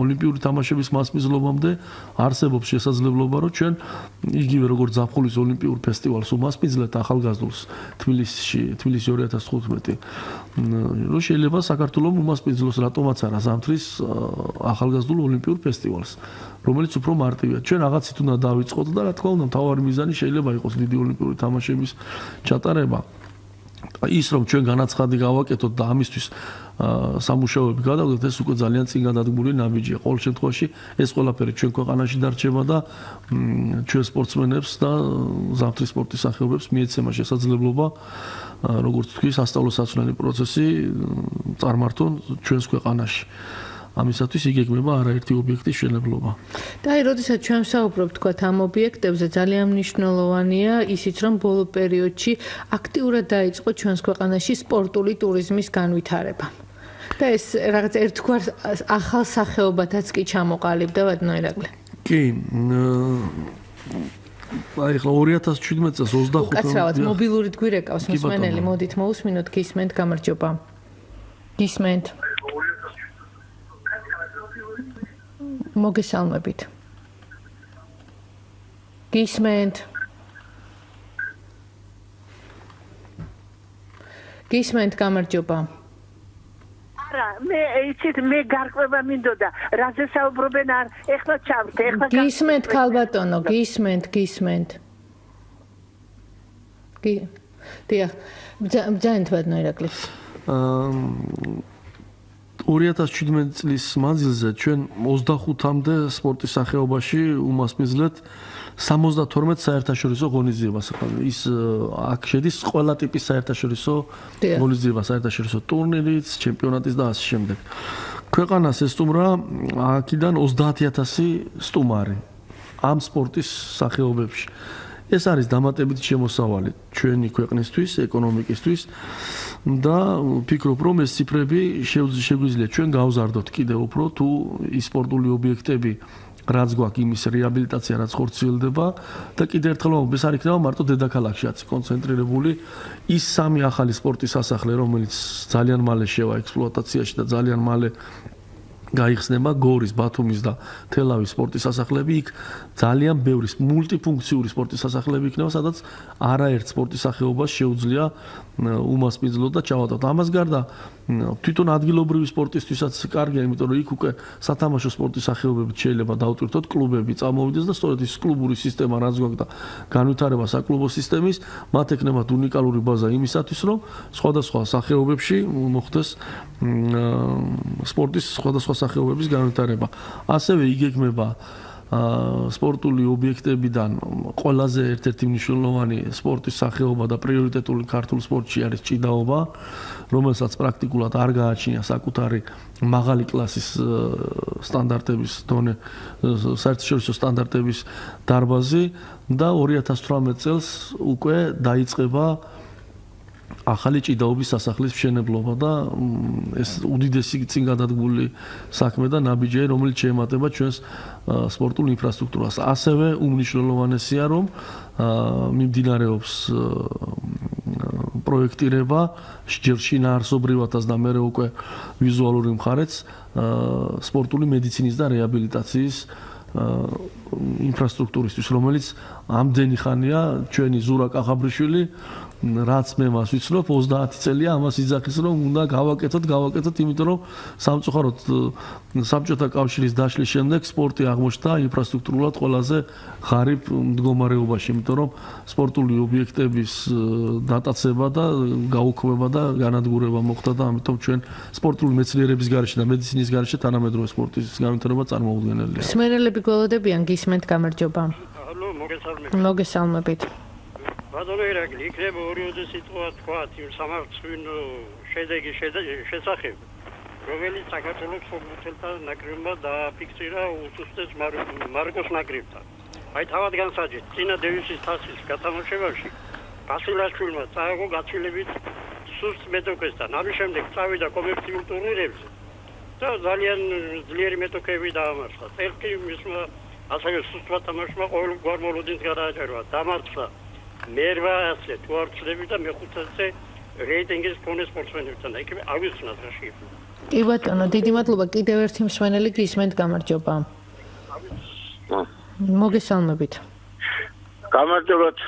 ოლიმპიური თამაშების მასპინძლობამდე არსებობს შესაძლებლობა რომ ჩვენ იგივე როგორც ზაფხულის ოლიმპიურ ფესტივალს უმასპინძლეთ ახალგაზრდულს თბილისში თბილისი 2015 რომ შეიძლება საქართველოს უმასპინძლოს რატომაც არა ზამთრის ახალგაზრდულ ოლიმპიურ ფესტივალს რომელიც უფრო მარტივია. ჩვენ რაღაცით უნდა დავიწყოთ და რა თქმა უნდა მთავარი მიზანი შეიძლება იყოს დიდი ოლიმპიური თამაშების ჩატარება. ის რომ ჩვენ განაცხადი გავაკეთოთ და ამისთვის სამუშაოები გადავდეთ ეს უკვე ძალიან წინ გადადგმული ნაბიჯია. ყოველ შემთხვევაში ეს ყველაფერი ჩვენ ქვეყანაში დარჩება და ჩვენ სპორტსმენებს და ზამთრის სპორტის სახეობებს მიეცემა შესაძლებლობა როგორც თქვი სასწავლო საწვრთნელი პროცესი წარმართონ ჩვენს ქვეყანაში ამისათვის იგეგმება არაერთი ობიექტის შენებლობა. და აი, როდესაც ჩვენ საუბრობთ თქვა ამ ობიექტებზე, ძალიან მნიშვნელოვანია ისიც, რომ ბოლო პერიოდში აქტიურად დაიწყო ჩვენს ქვეყანაში სპორტული ტურიზმის განვითარება. და ეს რაღაც ერთგვარ ახალ სახეობათაც კი ჩამოყალიბდა ვადნოერაკლე. კი, აი ხლა 2017 წელს 25 უკაცრავად მობილურით გვირეკავს მსმენელი, მოდით მოусმინოთ გისმენთ გამარჯობა. გისმენთ. მოგესალმებით. გისმენთ. გისმენთ გამარჯობა. არა, მე იცით, მე გარკვევა მინდოდა, რაზე საუბრობენ არ, ეხლა ჩავრთ, ეხლა გისმენთ, ქალბატონო, გისმენთ, გისმენთ. კი. დიახ, ბძანეთ ბატონო ირაკლი. აა 2017 წლის მანძილზე ჩვენ 25-მდე სპორტის სახეობაში უმასპინძლეთ 72 საერთაშორისო ღონისძიებას. ის აქ შედის ყველა ტიპის საერთაშორისო ღონისძიება, საერთაშორისო ტურნირიც, ჩემპიონატიც და ასე შემდეგ. ქვეყანას ესტუმრა აქიდან 30000 სტუმარი ამ სპორტის სახეობებში. ეს არის დამატებითი შემოსავალი ჩვენი ქვეყნისთვის, ეკონომიკისთვის და ვფიქრობ, რომ ეს ციფრები შეგვიძლია ჩვენ გავზარდოთ კიდევ უფრო თუ ის სპორტული ობიექტები რაც გვაქვს იმის რეაბილიტაცია რაც ხორციელდება და კიდევ ერთხელ ვამბობ ეს არ იქნება მარტო დედაქალაქშიაც კონცენტრირებული ის სამი ახალი სპორტის სასახლე რომელიც ძალიან მალე შევა ექსპლუატაციაში და ძალიან მალე გაიხსნება გორის, ბათუმის და თელავის სპორტის სასახლეები. იქ ძალიან ბევრი მულტიფუნქციური სპორტის სასახლეები იქნება, სადაც არაერთ სპორტის სახეობას შეუძლია უმასპინძლო და ჩავატოთ. ამას გარდა თვითონ ადგილობრივი სპორტისტვისაც კარგია, იმიტომ რომ იქ უკვე სათამაშო სპორტის სახეობებით შეიძლება დაუტვირთოთ კლუბები, წამოვიდეს და სწორედ ის კლუბური სისტემა რაც გვაქვს და განვითარება საკლუბო სისტემის, მათ ექნებათ უნიკალური ბაზა იმისათვის, რომ სხვადასხვა სახეობებში მოხდეს სპორტის სხვადასხვა სახეობების განვითარება. ასევე იგეგმება სპორტული ობიექტებიდან ყველაზე ერთ-ერთი მნიშვნელოვანი სპორტის სახეობა და პრიორიტეტული ქართულ სპორტში არის ჭიდაობა, რომელსაც პრაქტიკულად არ გააჩნია საკუთარი მაღალი კლასის სტანდარტების დონე, საერთაშორისო სტანდარტების დარბაზი და 2018 წელს უკვე დაიწყება ახალი ჭიდაობის სასახლის მშენებლობა და ეს უდიდესი წინ გადადგმული საქმე და ნაბიჯი რომელიც შეემატება ჩვენს სპორტულ ინფრასტრუქტურას. ასევე უმნიშვნელოვანესია რომ მიმდინარეობს პროექტირება ჯერ შინაარსობრივათაც და მეორე უკვე ვიზუალური მხარეც სპორტული მედიცინის და რეაბილიტაციის ინფრასტრუქტურისთვის რომელიც ამდენი ხანია ჩვენი ზურა კახაბრიშვილი რაც მე მას ვიცნობ 30 წელია ამას იძახის რომ უნდა გავაკეთოთ გავაკეთოთ იმიტომ რომ სამწუხაროდ საბჭოთა კავშირის დაშლის შემდეგ სპორტი აღმოჩნდა ინფრასტრუქტურულად ყველაზე ღარიბ მდგომარეობაში იმიტომ რომ სპორტული ობიექტების დატაცება და გაუქმება და განადგურება მოხდა და ამიტომ ჩვენ სპორტული მეცნიერების გარეშე და მედიცინის გარეშე თანამედროვე სპორტის განვითარება წარმოუდგენელია. სმენელები გველოდებიან გისმენთ გამარჯობა. მოგესალმებით. მოგესალმებით. ბატონო ირაკლი, იქნება ორი სიტყვა თქვა იმ სამართლინო შედეგი შესახებ, რომელიც საქართველოს ფუტბოლთა ნაკრებმა დააფიქსირა უსუსტეს მარკოს ნაკრებთან. აი თავად განსაჯეთ, წინა დევისის თასის გათამაშებაში ბასილაშვილმა წააგო გაცილებით სუსტ მეტოქესთან. ამის შემდეგ წავიდა კომერციულ ტურნირებზე და ძალიან ძლიერი მეტოქეები დაამარცხა. ერთი მისმა ასევე სუსტ თამაშმა ყოველ გვარმოლოდინს გადააჭერა. დამარცხა მერვა ასე თუ არ ცდები და მეხუთე რეიტინგის კონე სპორტსმენებთან და იქ ავიხსნა ძაში. კი ბატონო, დიდი მადლობა კიდევ ერთი მსმენელი გისმენთ გამარჯობა. მოგესალმებით. გამარჯობათ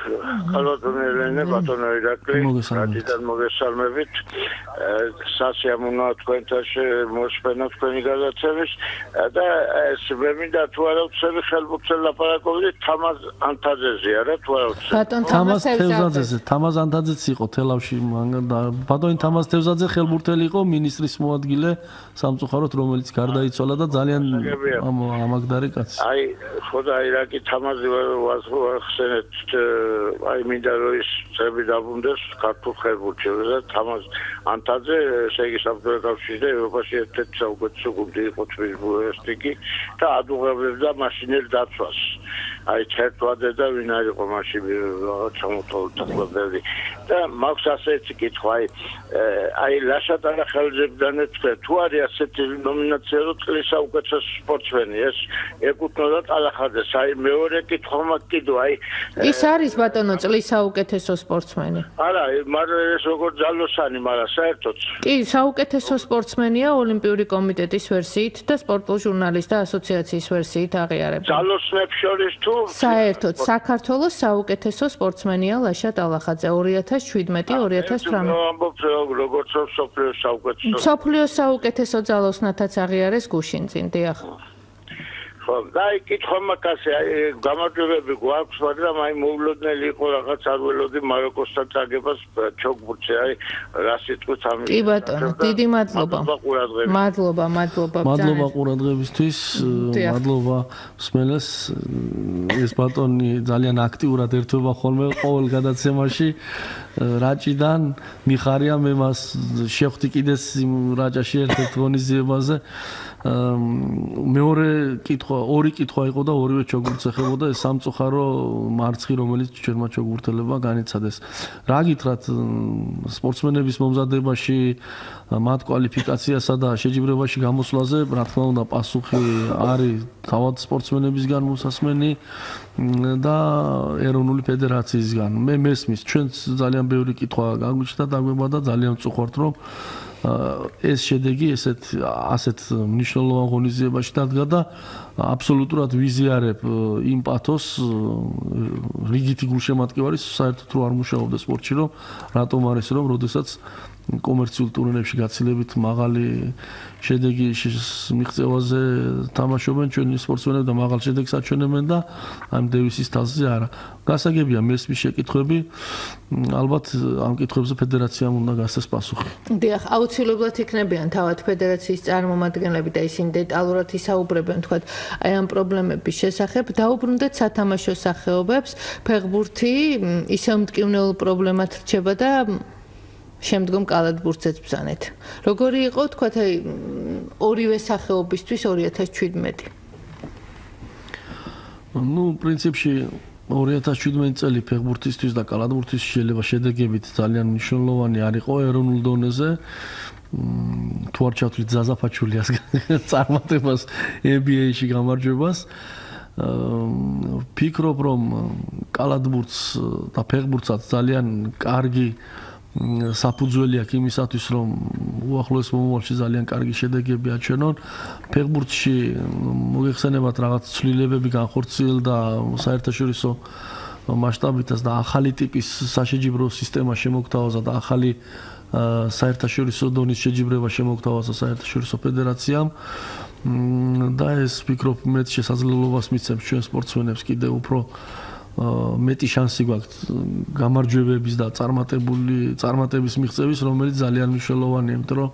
ხალხო ელენე ბატონო ირაკლი რადგან მოგესალმებით სასიამოვნო თქვენთან მოსვენა თქვენი გადაცემის და ეს მე მინდა თუ არა ვცები ხელმოწერა ლაპარაკობდი თამაზ ანთაძეზე არა თუ არა ვცები ბატონ თამაზ თევზაძეზე თამაზ ანთაძეც იყო თელავში ბატონი თამაზ თევზაძე ხელმურთელი იყო მინისტრის მოადგილე სამწუხაროდ რომელიც გარდაიცვალა და ძალიან ამაგდარი კაცი აი ხოდა ირაკი თამაზი ვახსენ ერთმანეთ აი მინდა რომ ის წები დაბრუნდეს ქართულ ხელბურთში და თამას ანთაძე ესე იგი საბჭოთა კავშირი და ევროპაში ერთ-ერთი საუკეთესო გუნდი იყო თბილისში და ადუღებდა მაშინერ დაცვას აი ჩერტვადე და ვინ არის ყო მაშინ რაღაცა მოთხოვდა ყველაფერი და მაქვს ასეთი კითხვა აი აი ლაშატარა ხელზებდან თქვენ თუ არის ასეთი ნომინაცია რომ წლის საუკეთესო სპორტსმენი ეს ეკუთვნოდა ტალახაძეს აი მეორე კითხვა მაქვს კიდო აი ის არის ბატონო წლის საუკეთესო სპორტსმენი. არა მაგრამ ეს როგორ ძალოსანი მაგრამ საერთოდ. კი საუკეთესო სპორტსმენია ოლიმპიური კომიტეტის ვერსიით და სპორტულ ჟურნალისტთა ასოციაციის ვერსიით აღიარება ძალოსნებს შორის თუ თუ საერთოდ საქართველოს საუკეთესო სპორტსმენია ლაშა ტალახაძე 2017-2018 ამბობთ როგორც სოფლიოს საუკეთესო სოფლიოს საუკეთესო ძალოსნათაც აღიარეს გუშინ წინ დიახ ხო, დაი კითხვა მაგასე, აი გამარჯვებები გვაქვს, მაგრამ აი მოვლოდნელი იყო რაღაც არ ველოდი მაროკოსთან წაგებას ჩოგბურთზე, აი რა სიტყვით ამის. კი ბატონო, დიდი მადლობა. მადლობა, მადლობა. მადლობა ყურადღებისთვის, მადლობა მსმენელს. ეს ბატონი ძალიან აქტიურად ერთვება ხოლმე ყოველ გადაცემაში. რაჭიდან მიხარია მე მას შევხვდი კიდეს რაჭაში ერთ-ერთ ღონისძიებაზე. მეორე კითხვა, ორი კითხვა იყო და ორივე ჩოგურცეხებოდა ეს სამწუხარო მარცხი, რომელიც ჩვენმა ჩოგურთელებმა განიცადეს. რა გითხრათ სპორტსმენების მომზადებაში, მათ კვალიფიკაციასა და შეჯიბრებაში გამოსვლაზე, რა თქმა უნდა, პასუხი არის თავად სპორტსმენებისგან მოსასმენი და ეროვნული ფედერაციისგან. მე მესმის, ჩვენც ძალიან ბევრი კითხვა გაგვიჩნდა და გვებოდა ძალიან წუხართ, რომ ეს შედეგი ესეთ ასეთ მნიშვნელოვან ღონისძიებაში დადგა და აბსოლუტურად ვიზიარებ იმ პათოს რიგითი გულშემატკივარის საერთოდ რო არ მუშაობდა სპორტში რომ რატომ არის რომ როდესაც კომერციულ ტურნირებში გაცილებით მაღალი შედეგი მიღწევაზე თამაშობენ ჩვენი სპორტსმენები და მაღალ შედეგს აჩვენებენ და ამ დევისის თასზე არა. გასაგებია მესმის შეკითხვები. ალბათ ამ კითხვებზე ფედერაციამ უნდა გასცეს პასუხი. დიახ, აუცილებლად იქნებიან თავად ფედერაციის წარმომადგენლები და ისინი დეტალურად ისაუბრებენ თქვა აი ამ პრობლემების შესახებ. დაუბრუნდეთ სათამაშო სახეობებს. ფეხბურთი ისევ მტკივნეულ პრობლემად რჩება და შემდგომ კალათბურთზეც ბზანეთ. როგორი იყო თქვა აი ორივე სახეობისთვის 2017? ну, პრინციპში 2017 წელი ფეხბურთისთვის და კალათბურთის შეიძლება შედეგებით ძალიან მნიშვნელოვანი არ იყო ეროვნულ დონეზე. თუ არ ჩავთვლით ზაზაფაჩულიას წარმატებას NBA-ში გამარჯვებას. ფიქრობ რომ კალათბურთს და ფეხბურთსაც ძალიან კარგი საფუძველი აქვს იმისათვის, რომ უახლოეს მომავალში ძალიან კარგი შედეგები აჩვენონ. ფეხბურთში მოიხსენებათ რაღაც ცვლილებები განხორციელდა საერთაშორისო მასშტაბითაც და ახალი ტიპის საშეჯიბრო სისტემა შემოგთავაზა და ახალი საერთაშორისო დონის შეჯიბრება შემოგთავაზა საერთაშორისო ფედერაციამ. და ეს ფიქრობ მეც შესაძლებლობას მიცემს ჩვენ სპორტსმენებს კიდე უფრო მეტი შანსი გვაქვს გამარჯვებების და წარმატებული წარმატების მიღწევის, რომელიც ძალიან მნიშვნელოვანია, იმიტომ რომ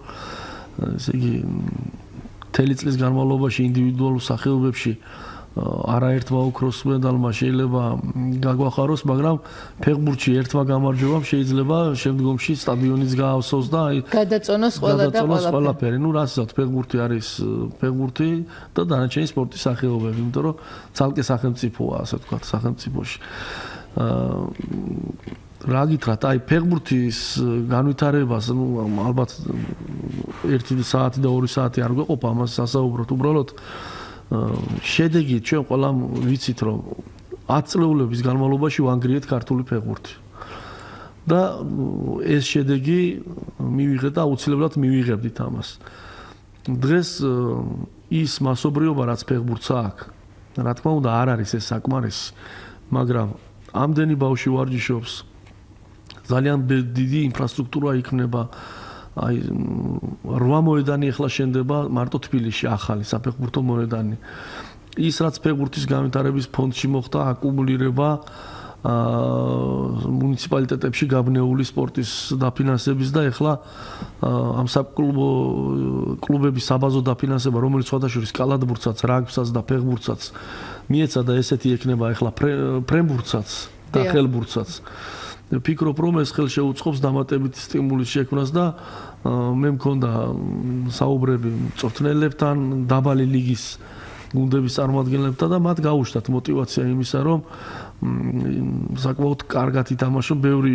ესე იგი თელი წლის განმავლობაში ინდივიდუალურ სახეობებში არაერთმა ოქროს მედალმა შეიძლება გაგვახაროს, მაგრამ ფეხბურთში ერთმა გამარჯვებამ შეიძლება შემდგომში სტადიონიც გაავსოს და აი გადაწონოს ყველა და ყველაფერი. ნუ რა ვთქვათ, ფეხბურთი არის ფეხბურთი და დანარჩენი სპორტის სახეობები, იმიტომ რომ ძალკე სახელმწიფოა, ასე ვთქვათ, სახელმწიფოში. აა რა გითხრათ, აი ფეხბურთის განვითარებას, ნუ ალბათ 1 საათი და 2 საათი არ გვეყოფა ამას სასაუბროთ, უბრალოდ შედეგი ჩვენ ყველამ ვიცით რომ 10 წლეულების განმავლობაში ვანგრიეთ ქართული ფეხბურთი. და ეს შედეგი მივიღეთ და აუცილებლად მივიღებდით ამას. დღეს ის მასობრიობა რაც ფეხბურთს აქვს, რა თქმა უნდა არ არის ეს საკმარისი, მაგრამ ამდენი ბავშვი ვარჯიშობს ძალიან დიდი ინფრასტრუქტურა იქნება აი რვა მოედანი ახლა შენდება მარტო თბილისში ახალი საფეხბურთო მოედანი. ის რაც ფეხბურთის განვითარების ფონდში მოხდა აკუმულირება აა მუნიციპალიტეტებში გაბნეული სპორტის დაფინანსების და ახლა ამ საკლუბო კლუბების საბაზო დაფინანსება რომელიც სხვადასხვა კალათბურთსაც, რაგბისაც და ფეხბურთსაც მიეცა და ესეთი ექნება ახლა ფრენბურთსაც და ხელბურთსაც. ვფიქრობ, რომ ეს ხელ შეუწყობს დამატებითი სტიმულის შექმნას და მე მქონდა საუბრები მწვრთნელებთან, დაბალი ლიგის გუნდების წარმომადგენლებთან და მათ გაუშვათ мотиваცია იმისა, რომ საკმაოდ კარგად ითამაშონ, ბევრი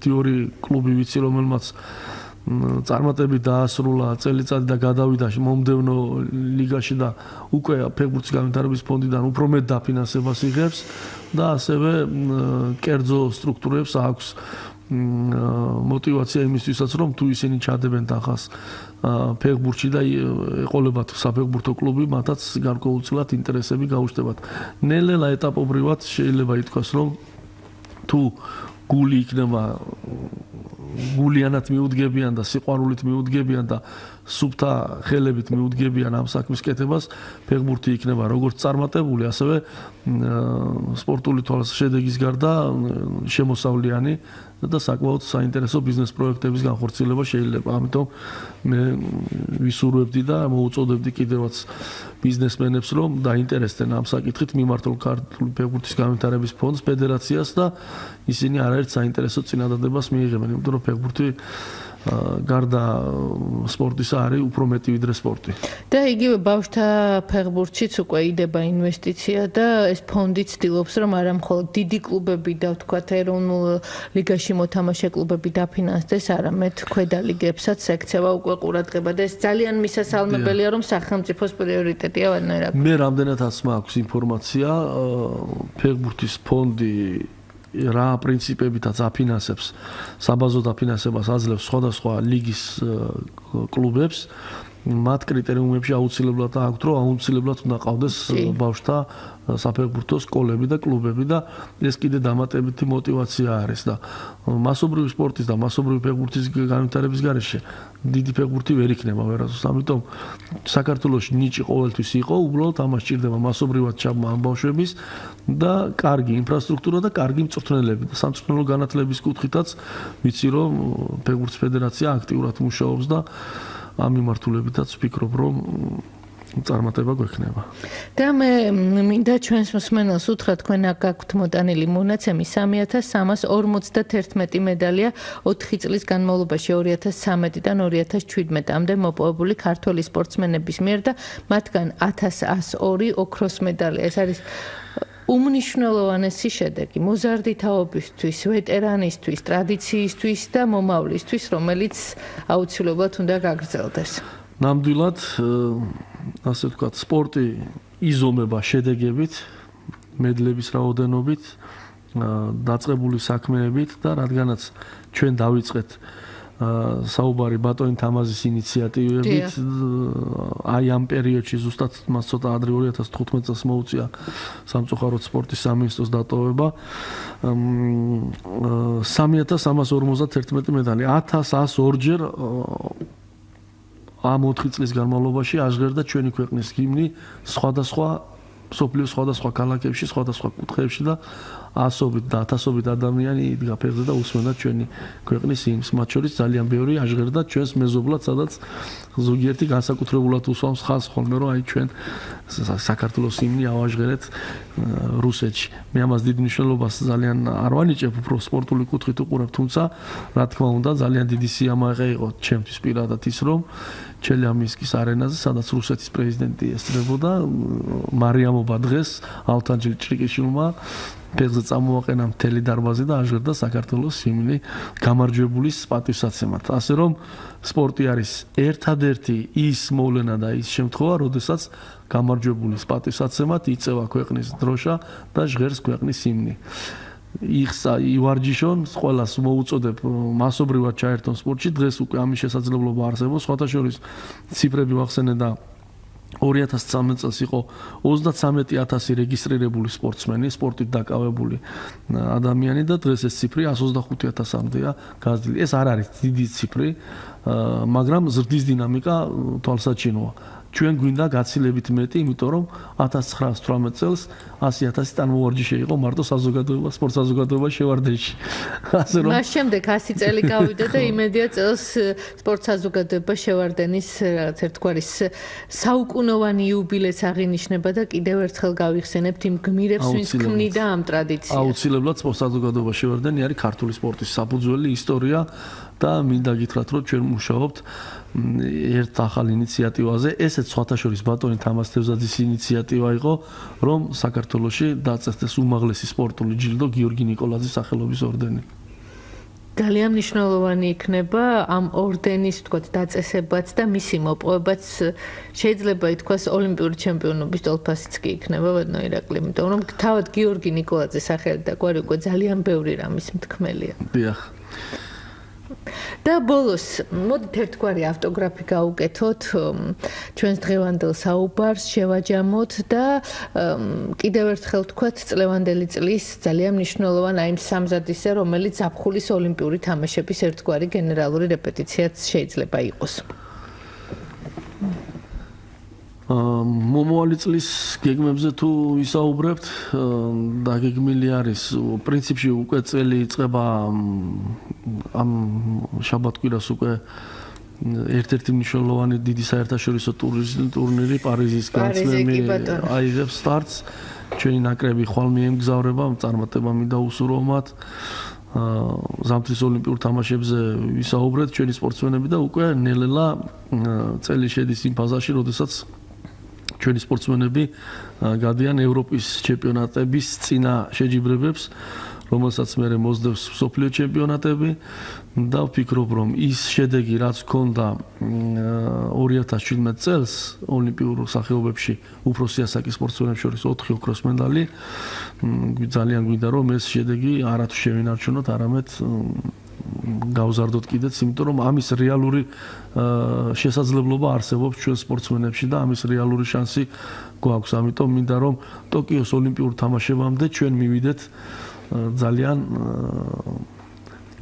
1-2 კლუბი ვიცი, რომელმაც წარმატები დაასრულა წელიწადი და გადავიდა მომდევნო ლიგაში და უკვე ფეხბურთის განვითარების ფონდიდან უფრო მეტ დაფინანსებას იღებს და ასევე კერძო სტრუქტურებს აქვს мотивация იმისთვისაც რომ თუ ისინი ჩადებენ თანხას ფეხბურთში და ეყოლებათ საფეხბურთო კლუბი მათაც გარკვეულწილად ინტერესები გაუჩნდებათ ნელ-ნელა ეტაპობრივად შეიძლება ითქვას რომ თუ გული იქნება გულიანად მიუდგებიან და სიყვარულით მიუდგებიან და სუფთა ხელებით მიუდგებიან ამ საქმის კეთებას, ფეხბურთი იქნება როგორც წარმატებული, ასევე სპორტული თვალსაჩინოს გარდა შემოსავლიანი და საკმაოდ საინტერესო ბიზნეს პროექტების განხორციელება შეიძლება. ამიტომ მე ვისურვებდი და მოუწოდებდი კიდევაც ბიზნესმენებს, რომ დაინტერესდნენ ამ საკითხით, მიმართონ ქართული ფეხბურთის განვითარების ფონდს, ფედერაციას და ისინი არაერთ საინტერესო წინადადებას მიიღებენ, იმიტომ რომ ფეხბურთი გარდა სპორტისა არის უფრო მეტი ვიდრე სპორტი. და იგივე ბავშთა ფეხბურთშიც უკვე იდება ინვესტიცია და ეს ფონდი ცდილობს რომ არა მხოლოდ დიდი კლუბები და ვთქვათ ეროვნულ ლიგაში მოთამაშე კლუბები დაფინანსდეს, არამედ ქვედა ლიგებსაც ექცევა უკვე ყურადღება და ეს ძალიან მისასალმებელია რომ სახელმწიფოს პრიორიტეტია ვანერა. მე რამდენადაც მაქვს ინფორმაცია ფეხბურთის ფონდი რა პრინციპებითაც აფინანსებს საბაზო დაფინანსებას აძლევს სხვადასხვა ლიგის კლუბებს მათ კრიტერიუმებში აუცილებლად აქვთ რომ აუცილებლად უნდა ყავდეს ბავშვთა საფეხბურთო სკოლები და კლუბები და ეს კიდე დამატებითი мотиваცია არის და მასობრივი სპორტის და მასობრივი ფეხბურთის განვითარების გარეშე დიდი ფეხბურთი ვერ იქნება ვერასოდეს. ამიტომ საქართველოს ნიჭი ყოველთვის იყო, უბრალოდ ამას ჭირდება მასობრივად ჩაბმა ამ ბავშვების და კარგი ინფრასტრუქტურა და კარგი მწვრთნელები და სამწვრთნელო განათლების კუთხითაც ვიცი რომ ფეხბურთის ფედერაცია აქტიურად მუშაობს და ამ მიმართულებითაც ვფიქრობ რომ წარმატება გვექნება. და მე მინდა ჩვენს მსმენელს უთხრა თქვენ აქ გაქვთ მოტანილი მონაცემი 3341 მედალია 4 წლის განმავლობაში 2013-დან 2017-მდე მოპოვებული ქართველი სპორტსმენების მიერ და მათგან 1102 ოქროს მედალი. ეს არის უმნიშვნელოვანესი შედეგი მოზარდი თაობისთვის, ვეტერანისთვის, ტრადიციისთვის და მომავლისთვის, რომელიც აუცილებლად უნდა გაგრძელდეს. ნამდვილად ასე ვთქვათ, სპორტი იზომება შედეგებით, მედლების რაოდენობით, დაწყებული საქმეებით და რადგანაც ჩვენ დავიწყეთ საუბარი ბატონი თამაზის ინიციატივებით აი ამ პერიოდში ზუსტად მას ცოტა ადრე 2015 წელს მოუწია სამწუხაროდ სპორტის სამინისტროს დატოვება. 3351 მედალი. 1102 ჯერ ამ 4 წლის განმავლობაში აღჟღერდა ჩვენი ქვეყნის ჰიმნი სხვადასხვა სოფლიო სხვადასხვა ქალაქებში, სხვადასხვა კუთხეებში და ასობით და ათასობით ადამიანი იდგა ფეხზე და უსმენდა ჩვენი ქვეყნის იმს. მათ შორის ძალიან ბევრი აღჟღერდა ჩვენს მეზობლად, სადაც ზოგიერთი განსაკუთრებულად უსვამს ხალხს ხოლმე, რომ აი ჩვენ საქართველოს იმნი ავაჟღერეთ რუსეთში. მე ამას დიდ მნიშვნელობას ძალიან არ ვანიჭებ, უფრო სპორტული კუთხით უყურებ, თუმცა რა თქმა უნდა, ძალიან დიდი სიამაყე იყო ჩემთვის პირადად ის, რომ ჩელიამისკის არენაზე, სადაც რუსეთის პრეზიდენტი ესწრებოდა მარიამობა დღეს ალთანჯელ ჭრიკიშვილმა ფეხზე წამოაყენა მთელი დარბაზი და აჟღერდა საქართველოს სიმნი გამარჯვებულის პატივსაცემად. ასე რომ სპორტი არის ერთადერთი ის მოვლენა და ის შემთხვევა, როდესაც გამარჯვებულის პატივსაცემად იწევა ქვეყნის დროშა და ჟღერს ქვეყნის სიმნი. იხსა ივარჯიშონ ყველას მოუწოდებ მასობრივად ჩაერთონ სპორტში დღეს უკვე ამის შესაძლებლობა არსებობს სხვათა შორის ციფრები ვახსენე და 2013 წელს იყო 33000 რეგისტრირებული სპორტსმენი, სპორტით დაკავებული ადამიანი და დღეს ეს ციფრი 125000-მდეა გაზრდილი. ეს არ არის დიდი ციფრი, მაგრამ ზრდის დინამიკა თვალსაჩინოა. ჩვენ გვინდა გაცილებით მეტი, იმიტომ რომ 1918 წელს 100000 ტანმოვარჯიშე იყო მარტო საზოგადოება, სპორტ საზოგადოება შევარდენში. ასე რომ მას შემდეგ 100 წელი გავიდა და იმედია წელს სპორტ საზოგადოება შევარდენის რაღაც ერთგვარი საუკუნოვანი იუბილეც აღინიშნება და კიდევ ერთხელ გავიხსენებთ იმ გმირებს, ვინც ქმნიდა ამ ტრადიციას. აუცილებლად სპორტ საზოგადოება შევარდენი არის ქართული სპორტის საფუძველი ისტორია და მინდა გითხრათ რომ ჩვენ მუშაობთ ერთ ახალ ინიციატივაზე, ესეც სხვათა შორის ბატონი თამას თევზაძის ინიციატივა იყო, რომ საქართველოში დაწესდეს უმაღლესი სპორტული ჯილდო გიორგი ნიკოლაძის სახელობის ორდენი. ძალიან მნიშვნელოვანი იქნება ამ ორდენის თქოთ დაწესებაც და მისი მოპოვებაც. შეიძლება ითქვას ოლიმპიური ჩემპიონობის ტოლფასიც კი იქნება ვადნო ირაკლი იმიტომ რომ თავად გიორგი ნიკოლაძე სახელი და კვარი უკვე ძალიან ბევრი რამის მთქმელია. დიახ და ბოლოს მოდით ერთგვარი ავტოგრაფი გაუკეთოთ ჩვენს დღევანდელ საუბარს შევაჯამოთ და კიდევ ერთხელ თქვათ წლევანდელი წლის ძალიან მნიშვნელოვან აი სამზადისზე რომელიც აფხულის ოლიმპიური თამაშების ერთგვარი გენერალური რეპეტიციაც შეიძლება იყოს მომავალი წლის გეგმებზე თუ ვისაუბრებთ და გეგმილი არის. პრინციპში უკვე წელი იწყება ამ შაბათკვირას უკვე ერთ-ერთი მნიშვნელოვანი დიდი საერთაშორისო ტურნირი პარიზის განცლები აიღებს სტარტს. ჩვენი ნაკრები ხვალ მიემგზავრება წარმატება მინდა უსურო მათ ზამთრის ოლიმპიურ თამაშებზე ვისაუბრეთ ჩვენი სპორტსმენები და უკვე ნელ-ნელა წელი შედის იმ ფაზაში, როდესაც ჩვენი სპორტსმენები გადიან ევროპის ჩემპიონატების წინა შეჯიბრებებს, რომელსაც მე მოსდევს სოფლიო ჩემპიონატები. და ვფიქრობ, რომ ის შედეგი, რაც ჰქონდა 2017 წელს ოლიმპიურ სახეობებში უფროსი ასაკის სპორტსმენებს შორის 4 ოქროს მედალი, ძალიან გვინდა რომ ეს შედეგი არათუ შევინარჩუნოთ, არამედ გავზარდოთ კიდეც, იმიტომ რომ ამის რეალური შესაძლებლობა არსებობს ჩვენ სპორტსმენებში და ამის რეალური შანსი გვაქვს. ამიტომ მინდა რომ ტოკიოს ოლიმპიურ თამაშებამდე ჩვენ მივიდეთ ძალიან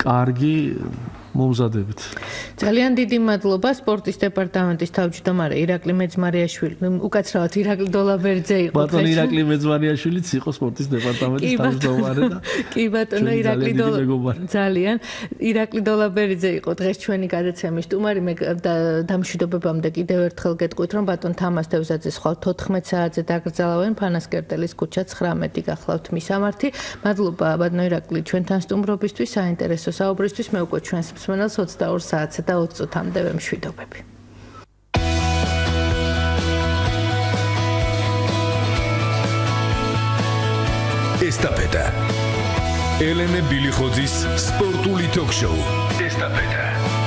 კარგი მომზადებით. ძალიან დიდი მადლობა სპორტის დეპარტამენტის თავმჯდომარე ირაკლი მეძმარიაშვილი. უკაცრავად ირაკლი დოლაბერძე იყო. ბატონო ირაკლი მეძმარიაშვილიც იყო სპორტის დეპარტამენტის თავმჯდომარე და კი ბატონო ირაკლი დოლაბერძე. ძალიან ირაკლი დოლაბერძე იყო დღეს ჩვენი გადაცემის სტუმარი. მე დამშვიდობებამდე კიდევ ერთხელ გეტყვით რომ ბატონ თამას დევზაძე სხვა 14 საათზე დაგრძალავენ ფანასკერტელის ქუჩა 19 გახლავთ მისამართი. მადლობა ბატონო ირაკლი ჩვენთან სტუმრობისთვის, საინტერესო საუბრისთვის. მე უკვე ჩვენს გაგისმენოს 22 საათზე და 20 წუთამდე ვემშვიდობები. ესტაფეტა. ელენე ბილიხოძის სპორტული ток-შოუ. ესტაფეტა.